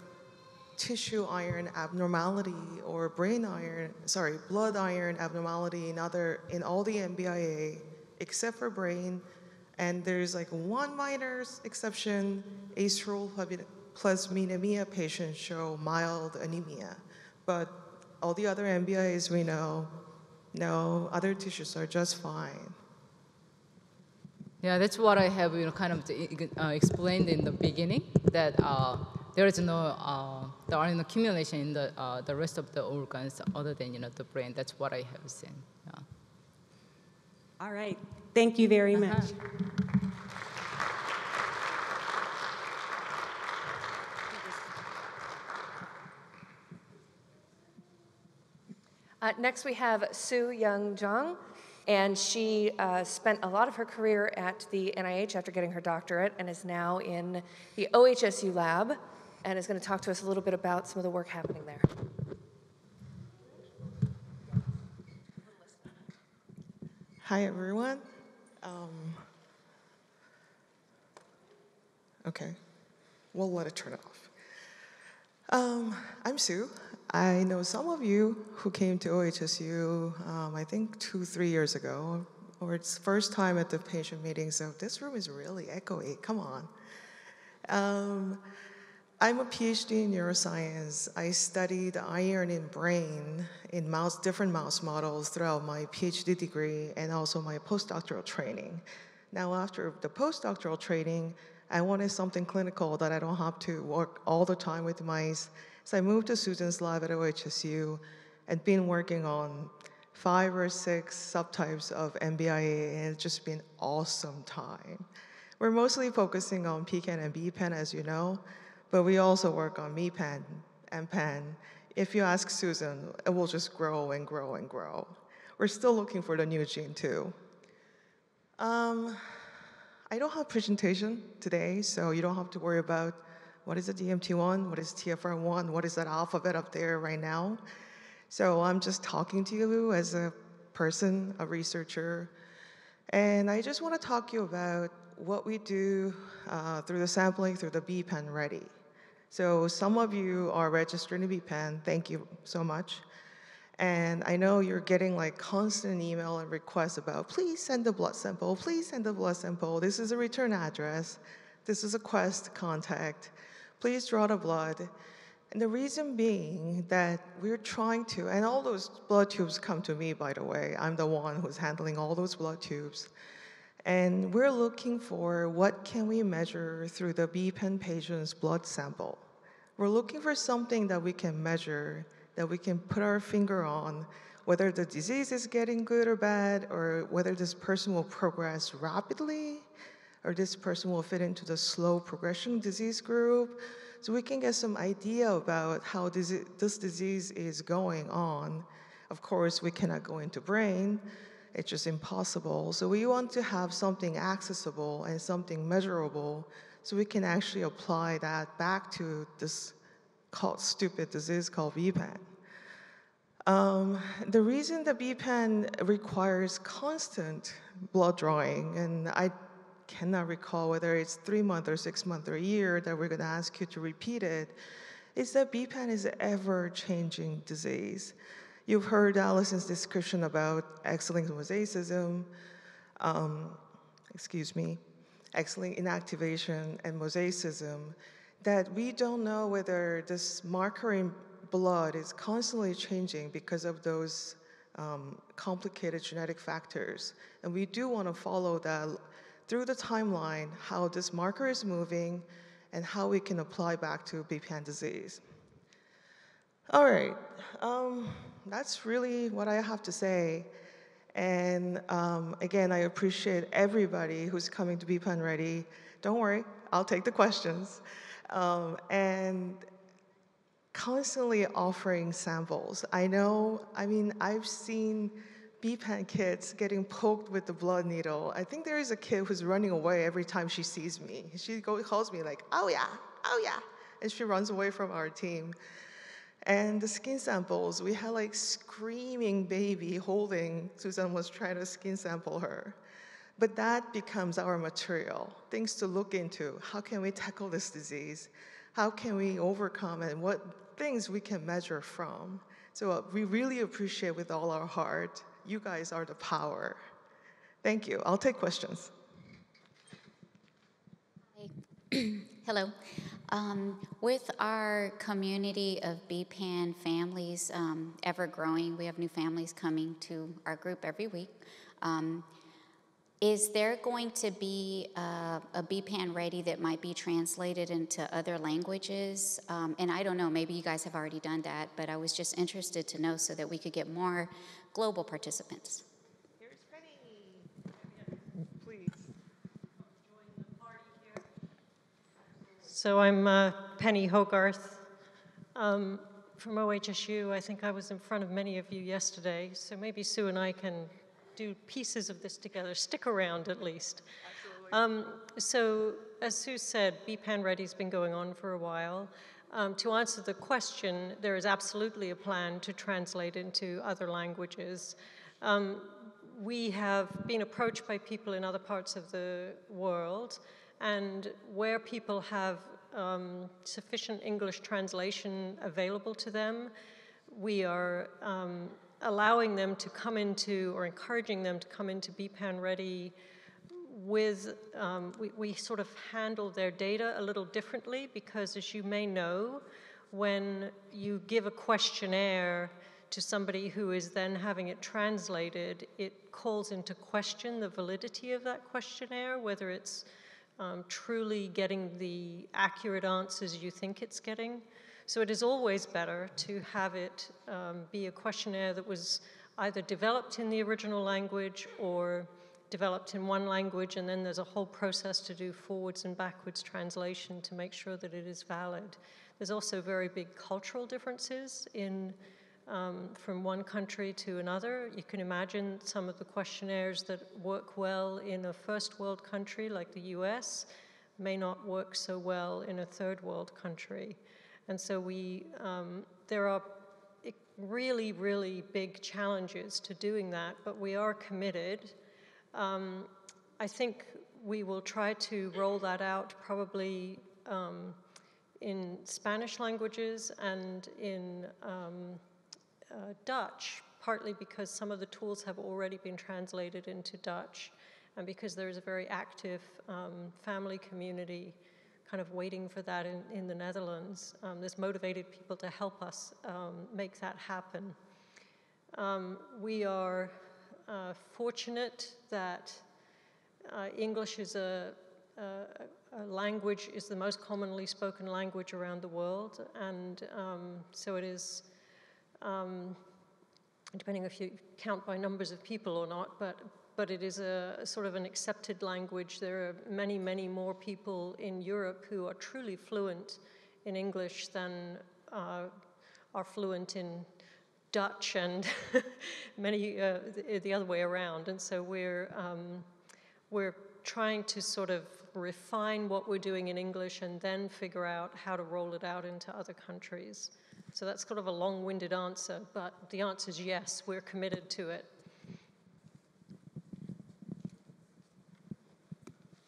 tissue iron abnormality or brain iron, sorry, blood iron abnormality in other in all the NBIA except for brain. And there's like one minor exception, erythropoiesis patients show mild anemia. But all the other NBIAs we know, no, other tissues are just fine. Yeah, that's what I have you know, kind of uh, explained in the beginning, that uh, there is no uh, there are no accumulation in the uh, the rest of the organs other than you know the brain. That's what I have seen. Yeah. All right. Thank you very Uh-huh. much. Uh, next, we have Sue Young Jeong, and she uh, spent a lot of her career at the NIH after getting her doctorate and is now in the OHSU lab and is going to talk to us a little bit about some of the work happening there. Hi, everyone. Um, okay, we'll let it turn off. Um, I'm Sue. I know some of you who came to OHSU, um, I think two, three years ago, or it's first time at the patient meeting, so this room is really echoey, come on. Um, I'm a PhD in neuroscience. I studied iron in brain in mouse, different mouse models throughout my PhD degree and also my postdoctoral training. Now, after the postdoctoral training, I wanted something clinical that I don't have to work all the time with mice. So I moved to Susan's lab at OHSU and been working on five or six subtypes of NBIA, and it's just been awesome time. We're mostly focusing on PCAN and BPAN, as you know, but we also work on MEPAN and PAN. If you ask Susan, it will just grow and grow and grow. We're still looking for the new gene too. Um, I don't have a presentation today, so you don't have to worry about what is a DMT1, what is TFR1, what is that alphabet up there right now. So I'm just talking to you as a person, a researcher, and I just want to talk to you about what we do uh, through the sampling through the BPAN Ready. So some of you are registered in BPAN, thank you so much. And I know you're getting like constant email and requests about, please send a blood sample, please send a blood sample. This is a return address. This is a quest contact. Please draw the blood. And the reason being that we're trying to, and all those blood tubes come to me, by the way. I'm the one who's handling all those blood tubes. And we're looking for what can we measure through the BPAN patient's blood sample. We're looking for something that we can measure, that we can put our finger on, whether the disease is getting good or bad, or whether this person will progress rapidly, or this person will fit into the slow progression disease group. So we can get some idea about how this disease is going on. Of course, we cannot go into brain, it's just impossible. So we want to have something accessible and something measurable so we can actually apply that back to this called stupid disease called BPAN. Um, the reason that BPAN requires constant blood drawing, and I cannot recall whether it's three months or six months or a year that we're going to ask you to repeat it, is that BPAN is an ever-changing disease. You've heard Allison's description about X-linked mosaicism, um, excuse me, X-linked inactivation and mosaicism, that we don't know whether this marker in blood is constantly changing because of those um, complicated genetic factors. And we do want to follow that through the timeline, how this marker is moving and how we can apply back to BPAN disease. All right, um, that's really what I have to say. And um, again, I appreciate everybody who's coming to BPAN Ready. Don't worry, I'll take the questions. Um, and constantly offering samples. I know, I mean, I've seen BPAN kids getting poked with the blood needle. I think there is a kid who's running away every time she sees me. She calls me like, oh yeah, oh yeah, and she runs away from our team. And the skin samples, we had like screaming baby holding, Susan was trying to skin sample her. But that becomes our material, things to look into. How can we tackle this disease? How can we overcome it? What things we can measure from? So uh, we really appreciate with all our heart. You guys are the power. Thank you. I'll take questions. Hello. Um, with our community of BPAN families um, ever growing, we have new families coming to our group every week. Um, is there going to be uh, a BPAN ready that might be translated into other languages? Um, and I don't know, maybe you guys have already done that, but I was just interested to know so that we could get more global participants. Here's Penny. Please. So I'm uh, Penny Hogarth um, from OHSU. I think I was in front of many of you yesterday, so maybe Sue and I can do pieces of this together. Stick around at least. Um, so, as Sue said, BPAN Ready's been going on for a while. Um, to answer the question, there is absolutely a plan to translate into other languages. Um, we have been approached by people in other parts of the world, and where people have um, sufficient English translation available to them, we are um, allowing them to come into or encouraging them to come into BPAN Ready with, um, we, we sort of handle their data a little differently because as you may know, when you give a questionnaire to somebody who is then having it translated, it calls into question the validity of that questionnaire, whether it's um, truly getting the accurate answers you think it's getting. So it is always better to have it um, be a questionnaire that was either developed in the original language or developed in one language, and then there's a whole process to do forwards and backwards translation to make sure that it is valid. There's also very big cultural differences in um, from one country to another. You can imagine some of the questionnaires that work well in a first world country like the US may not work so well in a third world country. And so we, um, there are really, really big challenges to doing that, but we are committed. Um, I think we will try to roll that out probably um, in Spanish languages and in um, uh, Dutch, partly because some of the tools have already been translated into Dutch, and because there is a very active um, family community kind of waiting for that in, in the Netherlands. Um, there's motivated people to help us um, make that happen. Um, we are uh, fortunate that uh, English is a, a, a, language, is the most commonly spoken language around the world, and um, so it is, um, depending if you count by numbers of people or not, but but it is a sort of an accepted language. There are many, many more people in Europe who are truly fluent in English than uh, are fluent in Dutch and many uh, the, the, other way around. And so we're um, we're trying to sort of refine what we're doing in English and then figure out how to roll it out into other countries. So that's kind of a long-winded answer, but the answer is yes, we're committed to it.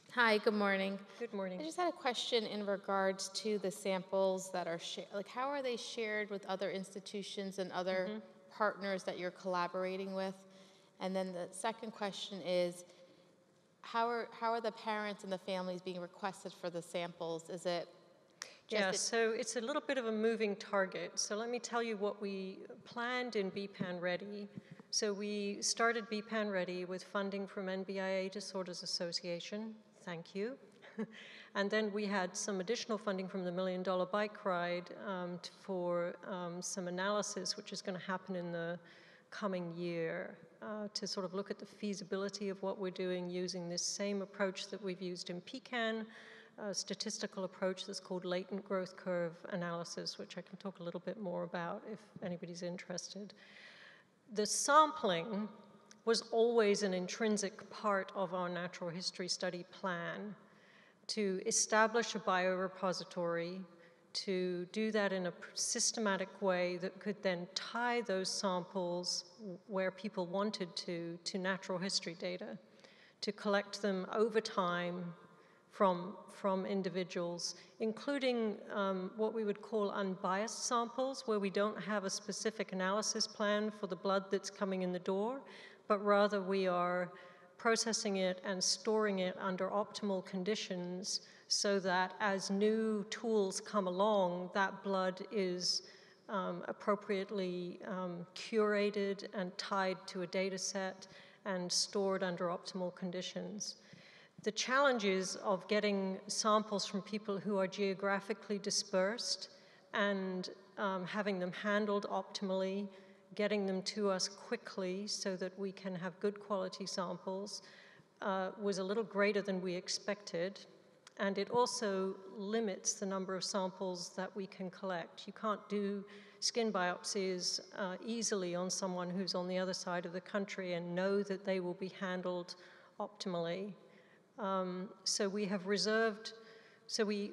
Hi, good morning. Good morning. I just had a question in regards to the samples that are shared. Like, how are they shared with other institutions and other Mm-hmm. partners that you're collaborating with? And then the second question is, how are how are the parents and the families being requested for the samples? Is it Yeah, so it's a little bit of a moving target. So let me tell you what we planned in BPAN Ready. So we started BPAN Ready with funding from NBIA Disorders Association. Thank you. and then we had some additional funding from the Million Dollar Bike Ride um, for um, some analysis, which is going to happen in the coming year uh, to sort of look at the feasibility of what we're doing using this same approach that we've used in PCAN, a statistical approach that's called latent growth curve analysis, which I can talk a little bit more about if anybody's interested. The sampling was always an intrinsic part of our natural history study plan to establish a biorepository, to do that in a systematic way that could then tie those samples where people wanted to to natural history data, to collect them over time from, from individuals, including um, what we would call unbiased samples, where we don't have a specific analysis plan for the blood that's coming in the door, but rather we are processing it and storing it under optimal conditions so that as new tools come along, that blood is um, appropriately um, curated and tied to a data set and stored under optimal conditions. The challenges of getting samples from people who are geographically dispersed and um, having them handled optimally, getting them to us quickly so that we can have good quality samples uh, was a little greater than we expected. And it also limits the number of samples that we can collect. You can't do skin biopsies uh, easily on someone who's on the other side of the country and know that they will be handled optimally. Um, so we have reserved, so we,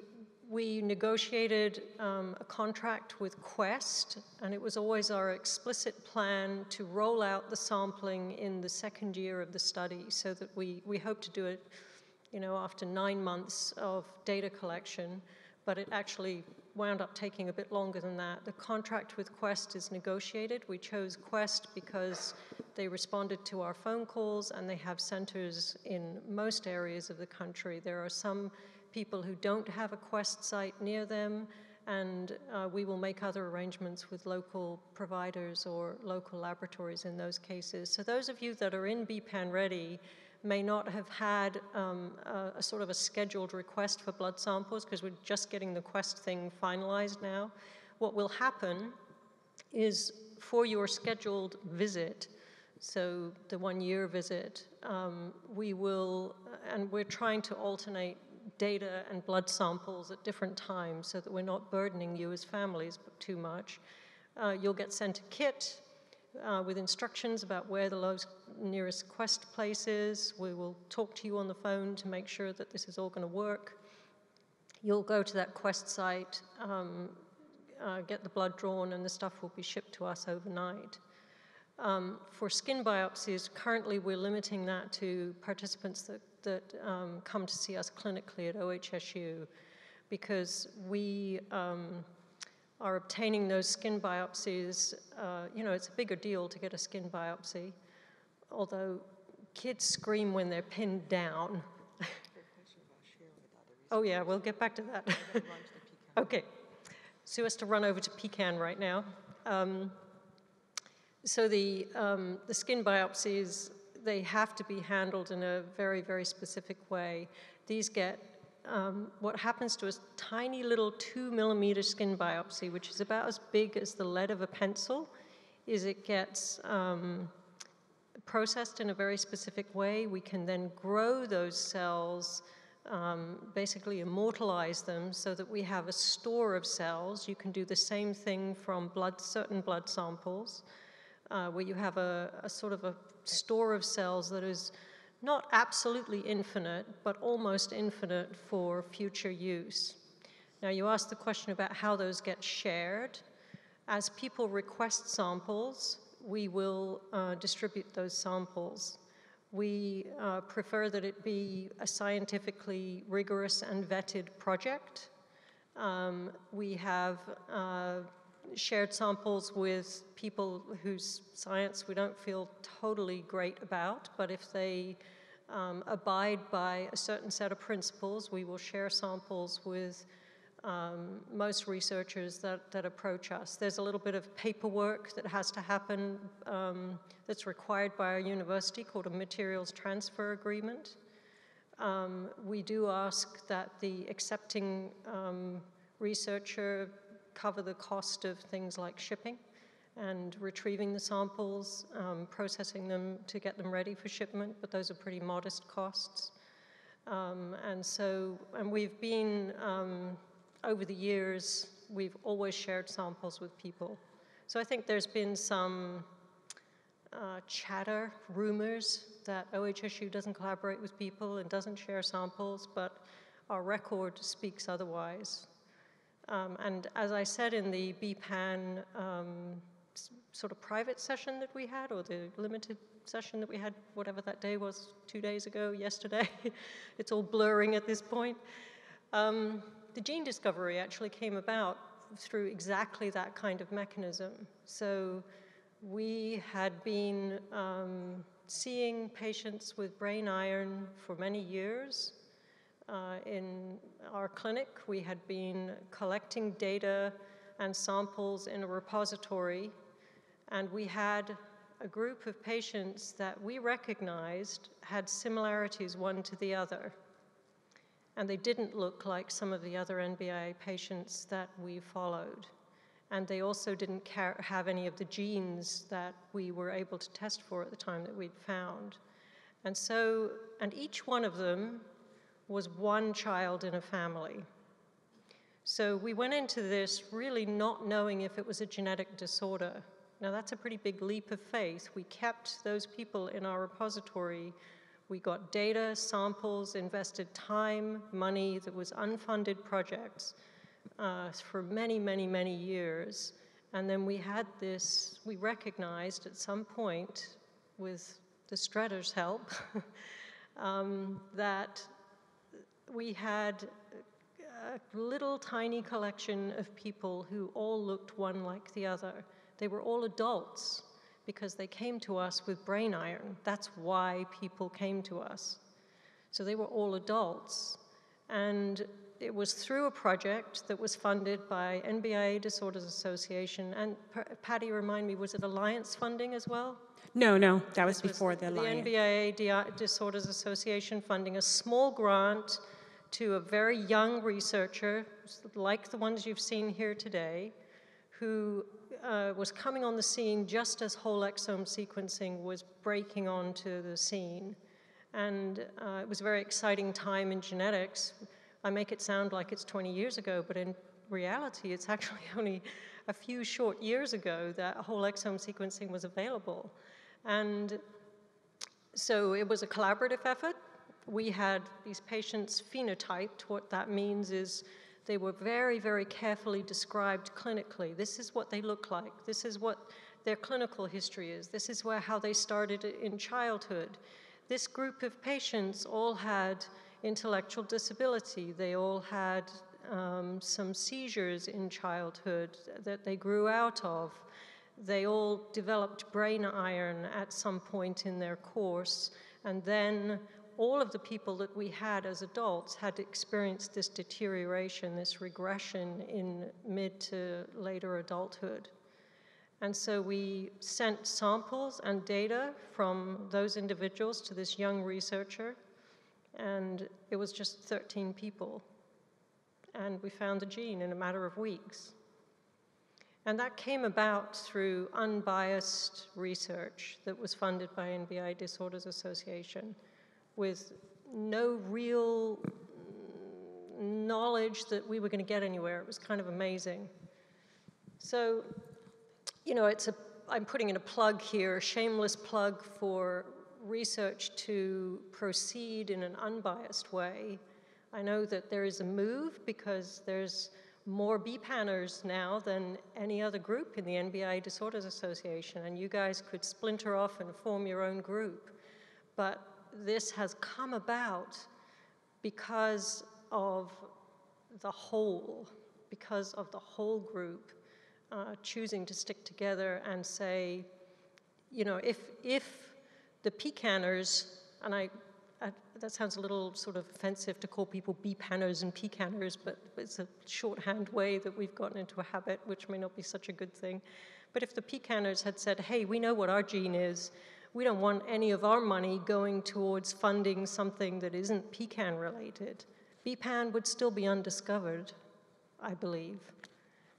we negotiated um, a contract with Quest, and it was always our explicit plan to roll out the sampling in the second year of the study so that we, we hope to do it, you know, after nine months of data collection, but it actually wound up taking a bit longer than that. The contract with Quest is negotiated. We chose Quest because they responded to our phone calls and they have centers in most areas of the country. There are some people who don't have a Quest site near them, and uh, we will make other arrangements with local providers or local laboratories in those cases. So those of you that are in BPAN Ready may not have had um, a, a sort of a scheduled request for blood samples because we're just getting the Quest thing finalized now. What will happen is for your scheduled visit, so the one year visit, um, we will, and we're trying to alternate data and blood samples at different times so that we're not burdening you as families too much. Uh, you'll get sent a kit uh, with instructions about where the nearest Quest place is. We will talk to you on the phone to make sure that this is all going to work. You'll go to that Quest site, um, uh, get the blood drawn, and the stuff will be shipped to us overnight. Um, for skin biopsies, currently we're limiting that to participants that, that um, come to see us clinically at OHSU because we um, are obtaining those skin biopsies. Uh, you know, it's a bigger deal to get a skin biopsy, although kids scream when they're pinned down. oh, yeah, we'll get back to that. okay. Sue has to run over to Pecan right now. Um, so the, um, the skin biopsies, they have to be handled in a very, very specific way. These get um, what happens to a tiny little two millimeter skin biopsy, which is about as big as the lead of a pencil, is it gets um, processed in a very specific way. We can then grow those cells, um, basically immortalize them so that we have a store of cells. You can do the same thing from blood, certain blood samples, uh, where you have a, a sort of a store of cells that is not absolutely infinite, but almost infinite for future use. Now, you asked the question about how those get shared. As people request samples, we will uh, distribute those samples. We uh, prefer that it be a scientifically rigorous and vetted project. Um, we have uh, shared samples with people whose science we don't feel totally great about, but if they um, abide by a certain set of principles, we will share samples with um, most researchers that, that approach us. There's a little bit of paperwork that has to happen um, that's required by our university called a materials transfer agreement. Um, we do ask that the accepting um, researcher cover the cost of things like shipping and retrieving the samples, um, processing them to get them ready for shipment, but those are pretty modest costs. Um, and so, and we've been, um, over the years, we've always shared samples with people. So I think there's been some uh, chatter, rumors that OHSU doesn't collaborate with people and doesn't share samples, but our record speaks otherwise. Um, and as I said in the BPAN um, sort of private session that we had, or the limited session that we had, whatever that day was, two days ago, yesterday, it's all blurring at this point. Um, the gene discovery actually came about through exactly that kind of mechanism. So we had been um, seeing patients with brain iron for many years. Uh, in our clinic, we had been collecting data and samples in a repository, and we had a group of patients that we recognized had similarities one to the other. And they didn't look like some of the other NBIA patients that we followed. And they also didn't have any of the genes that we were able to test for at the time that we'd found. And so, and each one of them was one child in a family. So we went into this really not knowing if it was a genetic disorder. Now, that's a pretty big leap of faith. We kept those people in our repository. We got data, samples, invested time, money that was unfunded projects uh, for many, many, many years. And then we had this, we recognized at some point, with the Stretters' help, um, that we had a little tiny collection of people who all looked one like the other. They were all adults because they came to us with brain iron. That's why people came to us. So they were all adults. And it was through a project that was funded by NBIA Disorders Association. And Patty, remind me, was it Alliance funding as well? No, no, that was before the, the Alliance. The NBIA Disorders Association funding a small grant to a very young researcher, like the ones you've seen here today, who uh, was coming on the scene just as whole exome sequencing was breaking onto the scene. And uh, it was a very exciting time in genetics. I make it sound like it's 20 years ago, but in reality, it's actually only a few short years ago that whole exome sequencing was available. And so it was a collaborative effort we had these patients phenotyped. What that means is they were very, very carefully described clinically. This is what they look like. This is what their clinical history is. This is where, how they started in childhood. This group of patients all had intellectual disability. They all had um, some seizures in childhood that they grew out of. They all developed brain iron at some point in their course, and then all of the people that we had as adults had experienced this deterioration, this regression in mid to later adulthood. And so we sent samples and data from those individuals to this young researcher, and it was just 13 people. And we found the gene in a matter of weeks. And that came about through unbiased research that was funded by NBIA Disorders Association with no real knowledge that we were going to get anywhere. It was kind of amazing. So, you know, it's a, I'm putting in a plug here, a shameless plug for research to proceed in an unbiased way. I know that there is a move because there's more BPANers now than any other group in the NBIA Disorders Association, and you guys could splinter off and form your own group. but this has come about because of the whole, because of the whole group uh, choosing to stick together and say, you know, if, if the PKANers, and I, I, that sounds a little sort of offensive to call people PKANers and pecanners, but it's a shorthand way that we've gotten into a habit, which may not be such a good thing. But if the PKANers had said, hey, we know what our gene is, we don't want any of our money going towards funding something that isn't PKAN related, BPAN would still be undiscovered, I believe.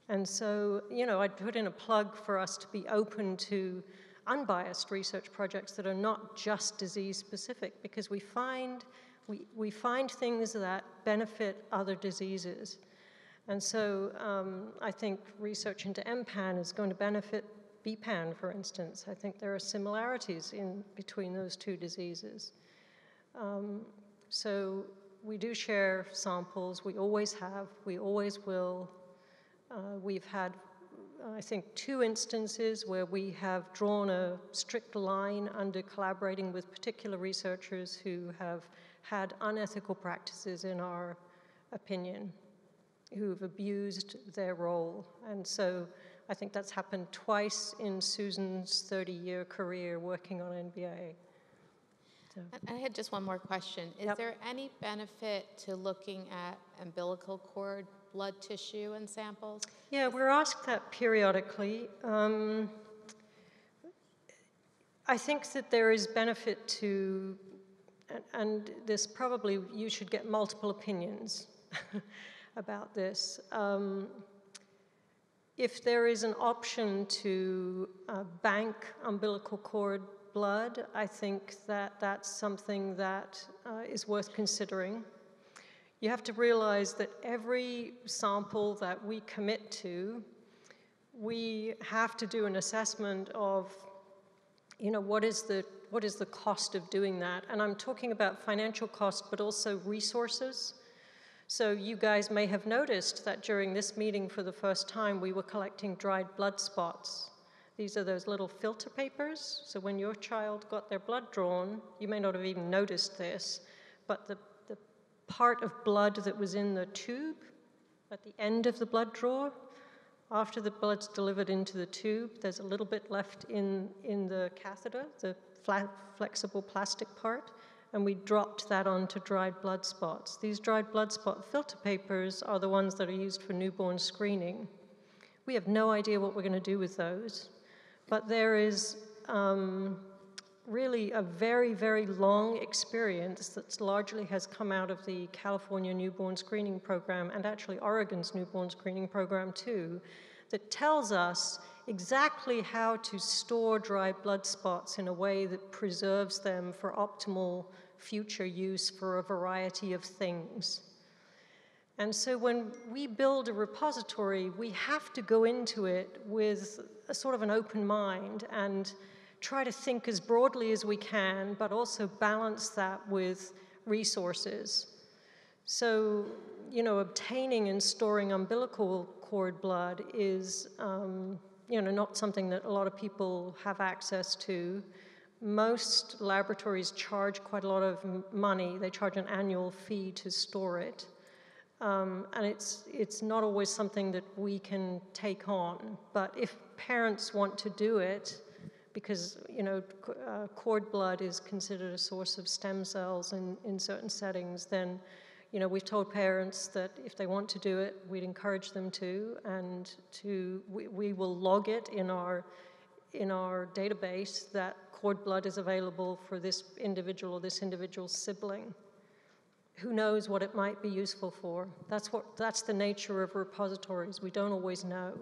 And so, you know, I'd put in a plug for us to be open to unbiased research projects that are not just disease specific because we find, we, we find things that benefit other diseases. And so um, I think research into MPAN is going to benefit BPAN, for instance. I think there are similarities in between those two diseases. Um, so we do share samples. We always have. We always will. Uh, we've had, I think, two instances where we have drawn a strict line under collaborating with particular researchers who have had unethical practices, in our opinion, who've abused their role. And so I think that's happened twice in Susan's 30 year career working on NBIA. So. I had just one more question. Is yep. there any benefit to looking at umbilical cord blood tissue and samples? Yeah, we're asked that periodically. Um, I think that there is benefit to, and, and this probably you should get multiple opinions about this. Um, if there is an option to uh, bank umbilical cord blood, I think that that's something that uh, is worth considering. You have to realize that every sample that we commit to, we have to do an assessment of, you know, what is the what is the cost of doing that? And I'm talking about financial cost, but also resources. So you guys may have noticed that during this meeting for the first time, we were collecting dried blood spots. These are those little filter papers. So when your child got their blood drawn, you may not have even noticed this, but the, the part of blood that was in the tube at the end of the blood draw, after the blood's delivered into the tube, there's a little bit left in, in the catheter, the flat, flexible plastic part and we dropped that onto dried blood spots. These dried blood spot filter papers are the ones that are used for newborn screening. We have no idea what we're going to do with those, but there is um, really a very, very long experience that largely has come out of the California newborn screening program and actually Oregon's newborn screening program too, that tells us exactly how to store dry blood spots in a way that preserves them for optimal future use for a variety of things. And so when we build a repository, we have to go into it with a sort of an open mind and try to think as broadly as we can, but also balance that with resources. So, you know, obtaining and storing umbilical cord blood is um, you know, not something that a lot of people have access to. Most laboratories charge quite a lot of money. They charge an annual fee to store it. Um, and it's, it's not always something that we can take on. But if parents want to do it, because you know, uh, cord blood is considered a source of stem cells in, in certain settings, then you know, we've told parents that if they want to do it, we'd encourage them to, and to we, we will log it in our in our database that cord blood is available for this individual or this individual's sibling. Who knows what it might be useful for? That's what that's the nature of repositories. We don't always know.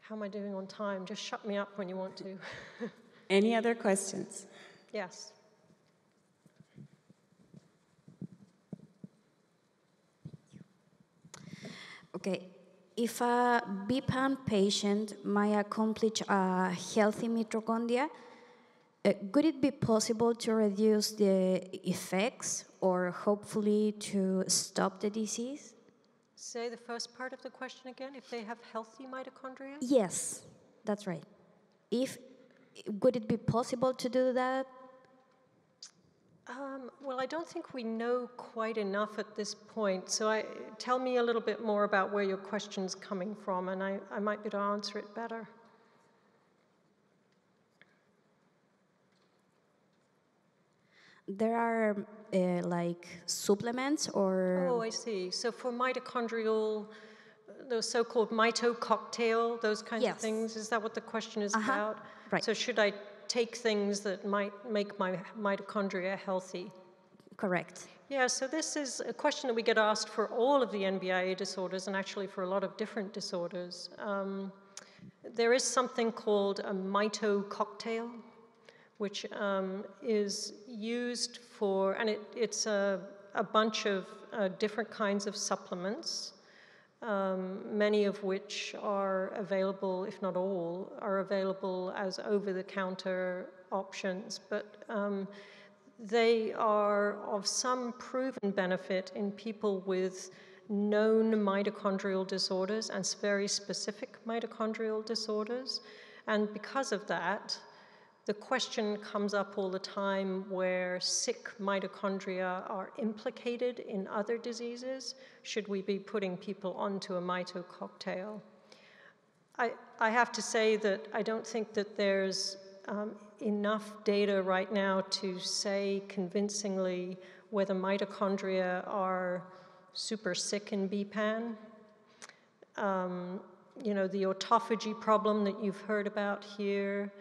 How am I doing on time? Just shut me up when you want to. Any other questions? Yes. Okay, if a BPAN patient might accomplish a healthy mitochondria, uh, could it be possible to reduce the effects or hopefully to stop the disease? Say the first part of the question again. If they have healthy mitochondria? Yes, that's right. If would it be possible to do that? Um, well, I don't think we know quite enough at this point. So I, tell me a little bit more about where your question's coming from, and I, I might be able to answer it better. There are uh, like supplements or. Oh, I see. So for mitochondrial, the so-called mito cocktail, those kinds Yes. of things, is that what the question is Uh-huh. about? Right. So should I take things that might make my mitochondria healthy? Correct. Yeah, so this is a question that we get asked for all of the NBIA disorders and actually for a lot of different disorders. Um, there is something called a mito cocktail, which um, is used for, and it, it's a, a bunch of uh, different kinds of supplements, um, many of which are available, if not all, are available as over the counter options. But um, they are of some proven benefit in people with known mitochondrial disorders and very specific mitochondrial disorders. And because of that, the question comes up all the time where sick mitochondria are implicated in other diseases. Should we be putting people onto a mito cocktail? I, I have to say that I don't think that there's um, enough data right now to say convincingly whether mitochondria are super sick in BPAN. Um, you know, the autophagy problem that you've heard about here,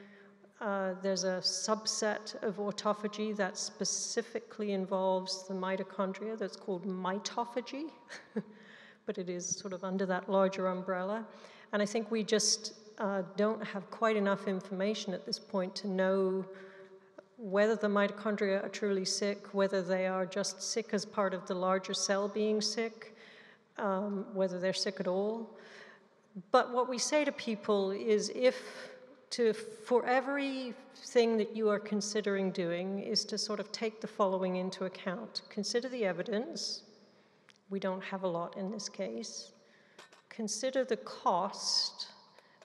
uh, there's a subset of autophagy that specifically involves the mitochondria that's called mitophagy, but it is sort of under that larger umbrella. And I think we just uh, don't have quite enough information at this point to know whether the mitochondria are truly sick, whether they are just sick as part of the larger cell being sick, um, whether they're sick at all. But what we say to people is if to for every thing that you are considering doing is to sort of take the following into account. Consider the evidence. We don't have a lot in this case. Consider the cost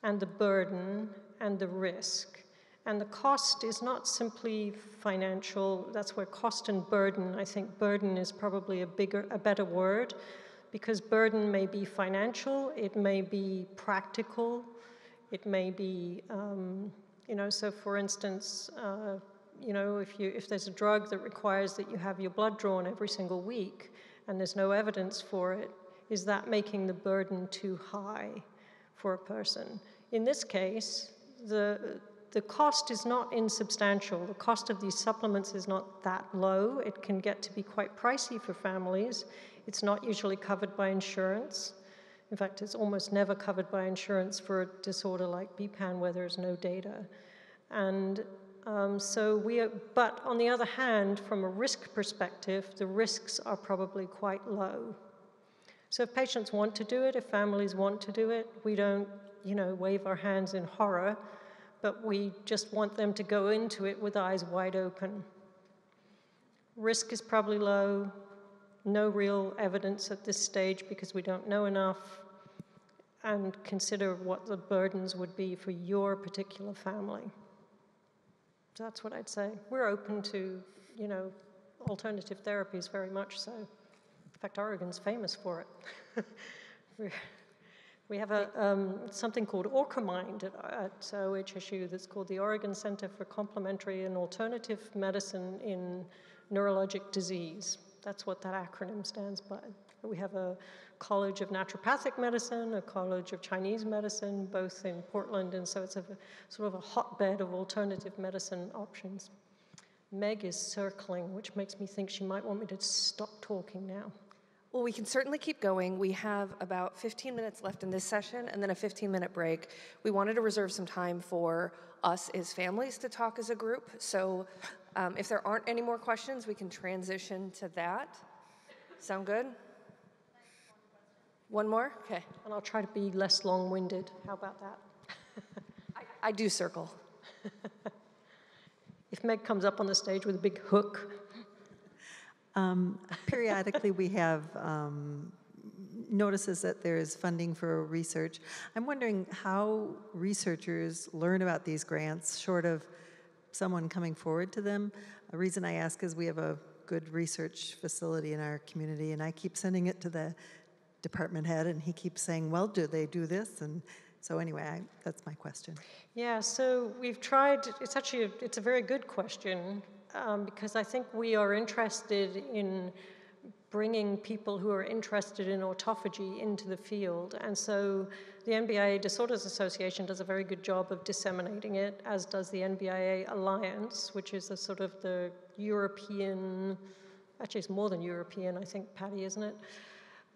and the burden and the risk. And the cost is not simply financial, that's where cost and burden, I think burden is probably a bigger, a better word, because burden may be financial, it may be practical, it may be, um, you know, so for instance, uh, you know, if, you, if there's a drug that requires that you have your blood drawn every single week and there's no evidence for it, is that making the burden too high for a person? In this case, the, the cost is not insubstantial. The cost of these supplements is not that low. It can get to be quite pricey for families. It's not usually covered by insurance. In fact, it's almost never covered by insurance for a disorder like BPAN where there's no data. And um, so we are, but on the other hand, from a risk perspective, the risks are probably quite low. So if patients want to do it, if families want to do it, we don't, you know, wave our hands in horror, but we just want them to go into it with eyes wide open. Risk is probably low, no real evidence at this stage because we don't know enough, and consider what the burdens would be for your particular family. That's what I'd say. We're open to, you know, alternative therapies very much so. In fact, Oregon's famous for it. We're- have a, um, something called ORCCAMIND at, at OHSU that's called the Oregon Center for Complementary and Alternative Medicine in Neurologic Disease. That's what that acronym stands by. We have a College of Naturopathic Medicine, a College of Chinese Medicine, both in Portland, and so it's a sort of a hotbed of alternative medicine options. Meg is circling, which makes me think she might want me to stop talking now. Well, we can certainly keep going. We have about 15 minutes left in this session and then a 15 minute break. We wanted to reserve some time for us as families to talk as a group. So um, if there aren't any more questions, we can transition to that. Sound good? One more? Okay. And I'll try to be less long winded. How about that? I do circle. If Meg comes up on the stage with a big hook, Um, periodically, we have um, notices that there is funding for research. I'm wondering how researchers learn about these grants, short of someone coming forward to them. A reason I ask is we have a good research facility in our community, and I keep sending it to the department head, and he keeps saying, "Well, do they do this?" And so anyway, I, that's my question. Yeah, so we've tried, it's actually, a, it's a very good question um, because I think we are interested in bringing people who are interested in autophagy into the field. And so the NBIA Disorders Association does a very good job of disseminating it, as does the NBIA Alliance, which is a sort of the European, actually it's more than European, I think, Patty, isn't it?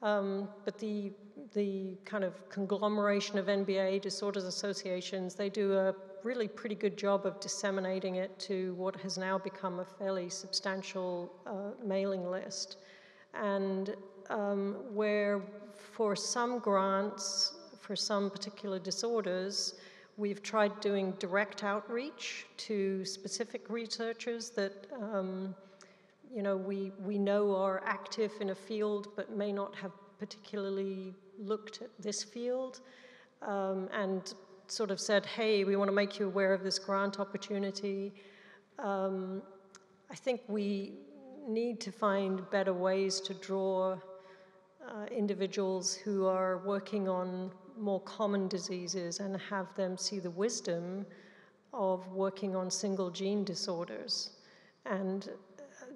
Um, but the, the kind of conglomeration of NBIA disorders associations, they do a really pretty good job of disseminating it to what has now become a fairly substantial uh, mailing list. And um, where for some grants, for some particular disorders, we've tried doing direct outreach to specific researchers that um, you know, we, we know are active in a field but may not have particularly looked at this field um, and sort of said, hey, we want to make you aware of this grant opportunity. Um, I think we need to find better ways to draw uh, individuals who are working on more common diseases and have them see the wisdom of working on single gene disorders. And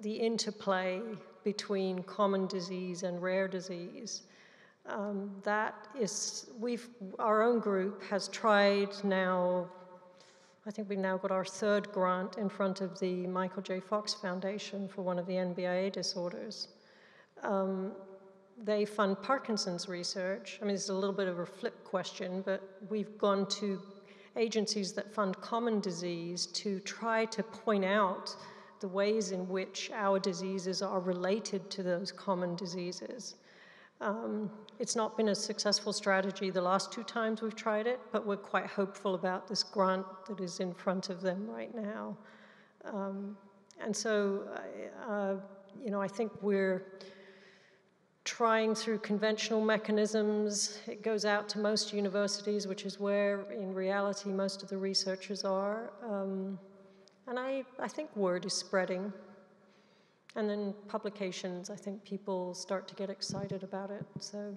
the interplay between common disease and rare disease. Um, that is, we've, our own group has tried now, I think we've now got our third grant in front of the Michael J. Fox Foundation for one of the NBIA disorders. Um, they fund Parkinson's research. I mean, it's a little bit of a flip question, but we've gone to agencies that fund common disease to try to point out the ways in which our diseases are related to those common diseases. Um, it's not been a successful strategy the last two times we've tried it, but we're quite hopeful about this grant that is in front of them right now. Um, and so, uh, you know, I think we're trying through conventional mechanisms. It goes out to most universities, which is where, in reality, most of the researchers are. Um, and I, I think word is spreading. And then publications, I think people start to get excited about it. So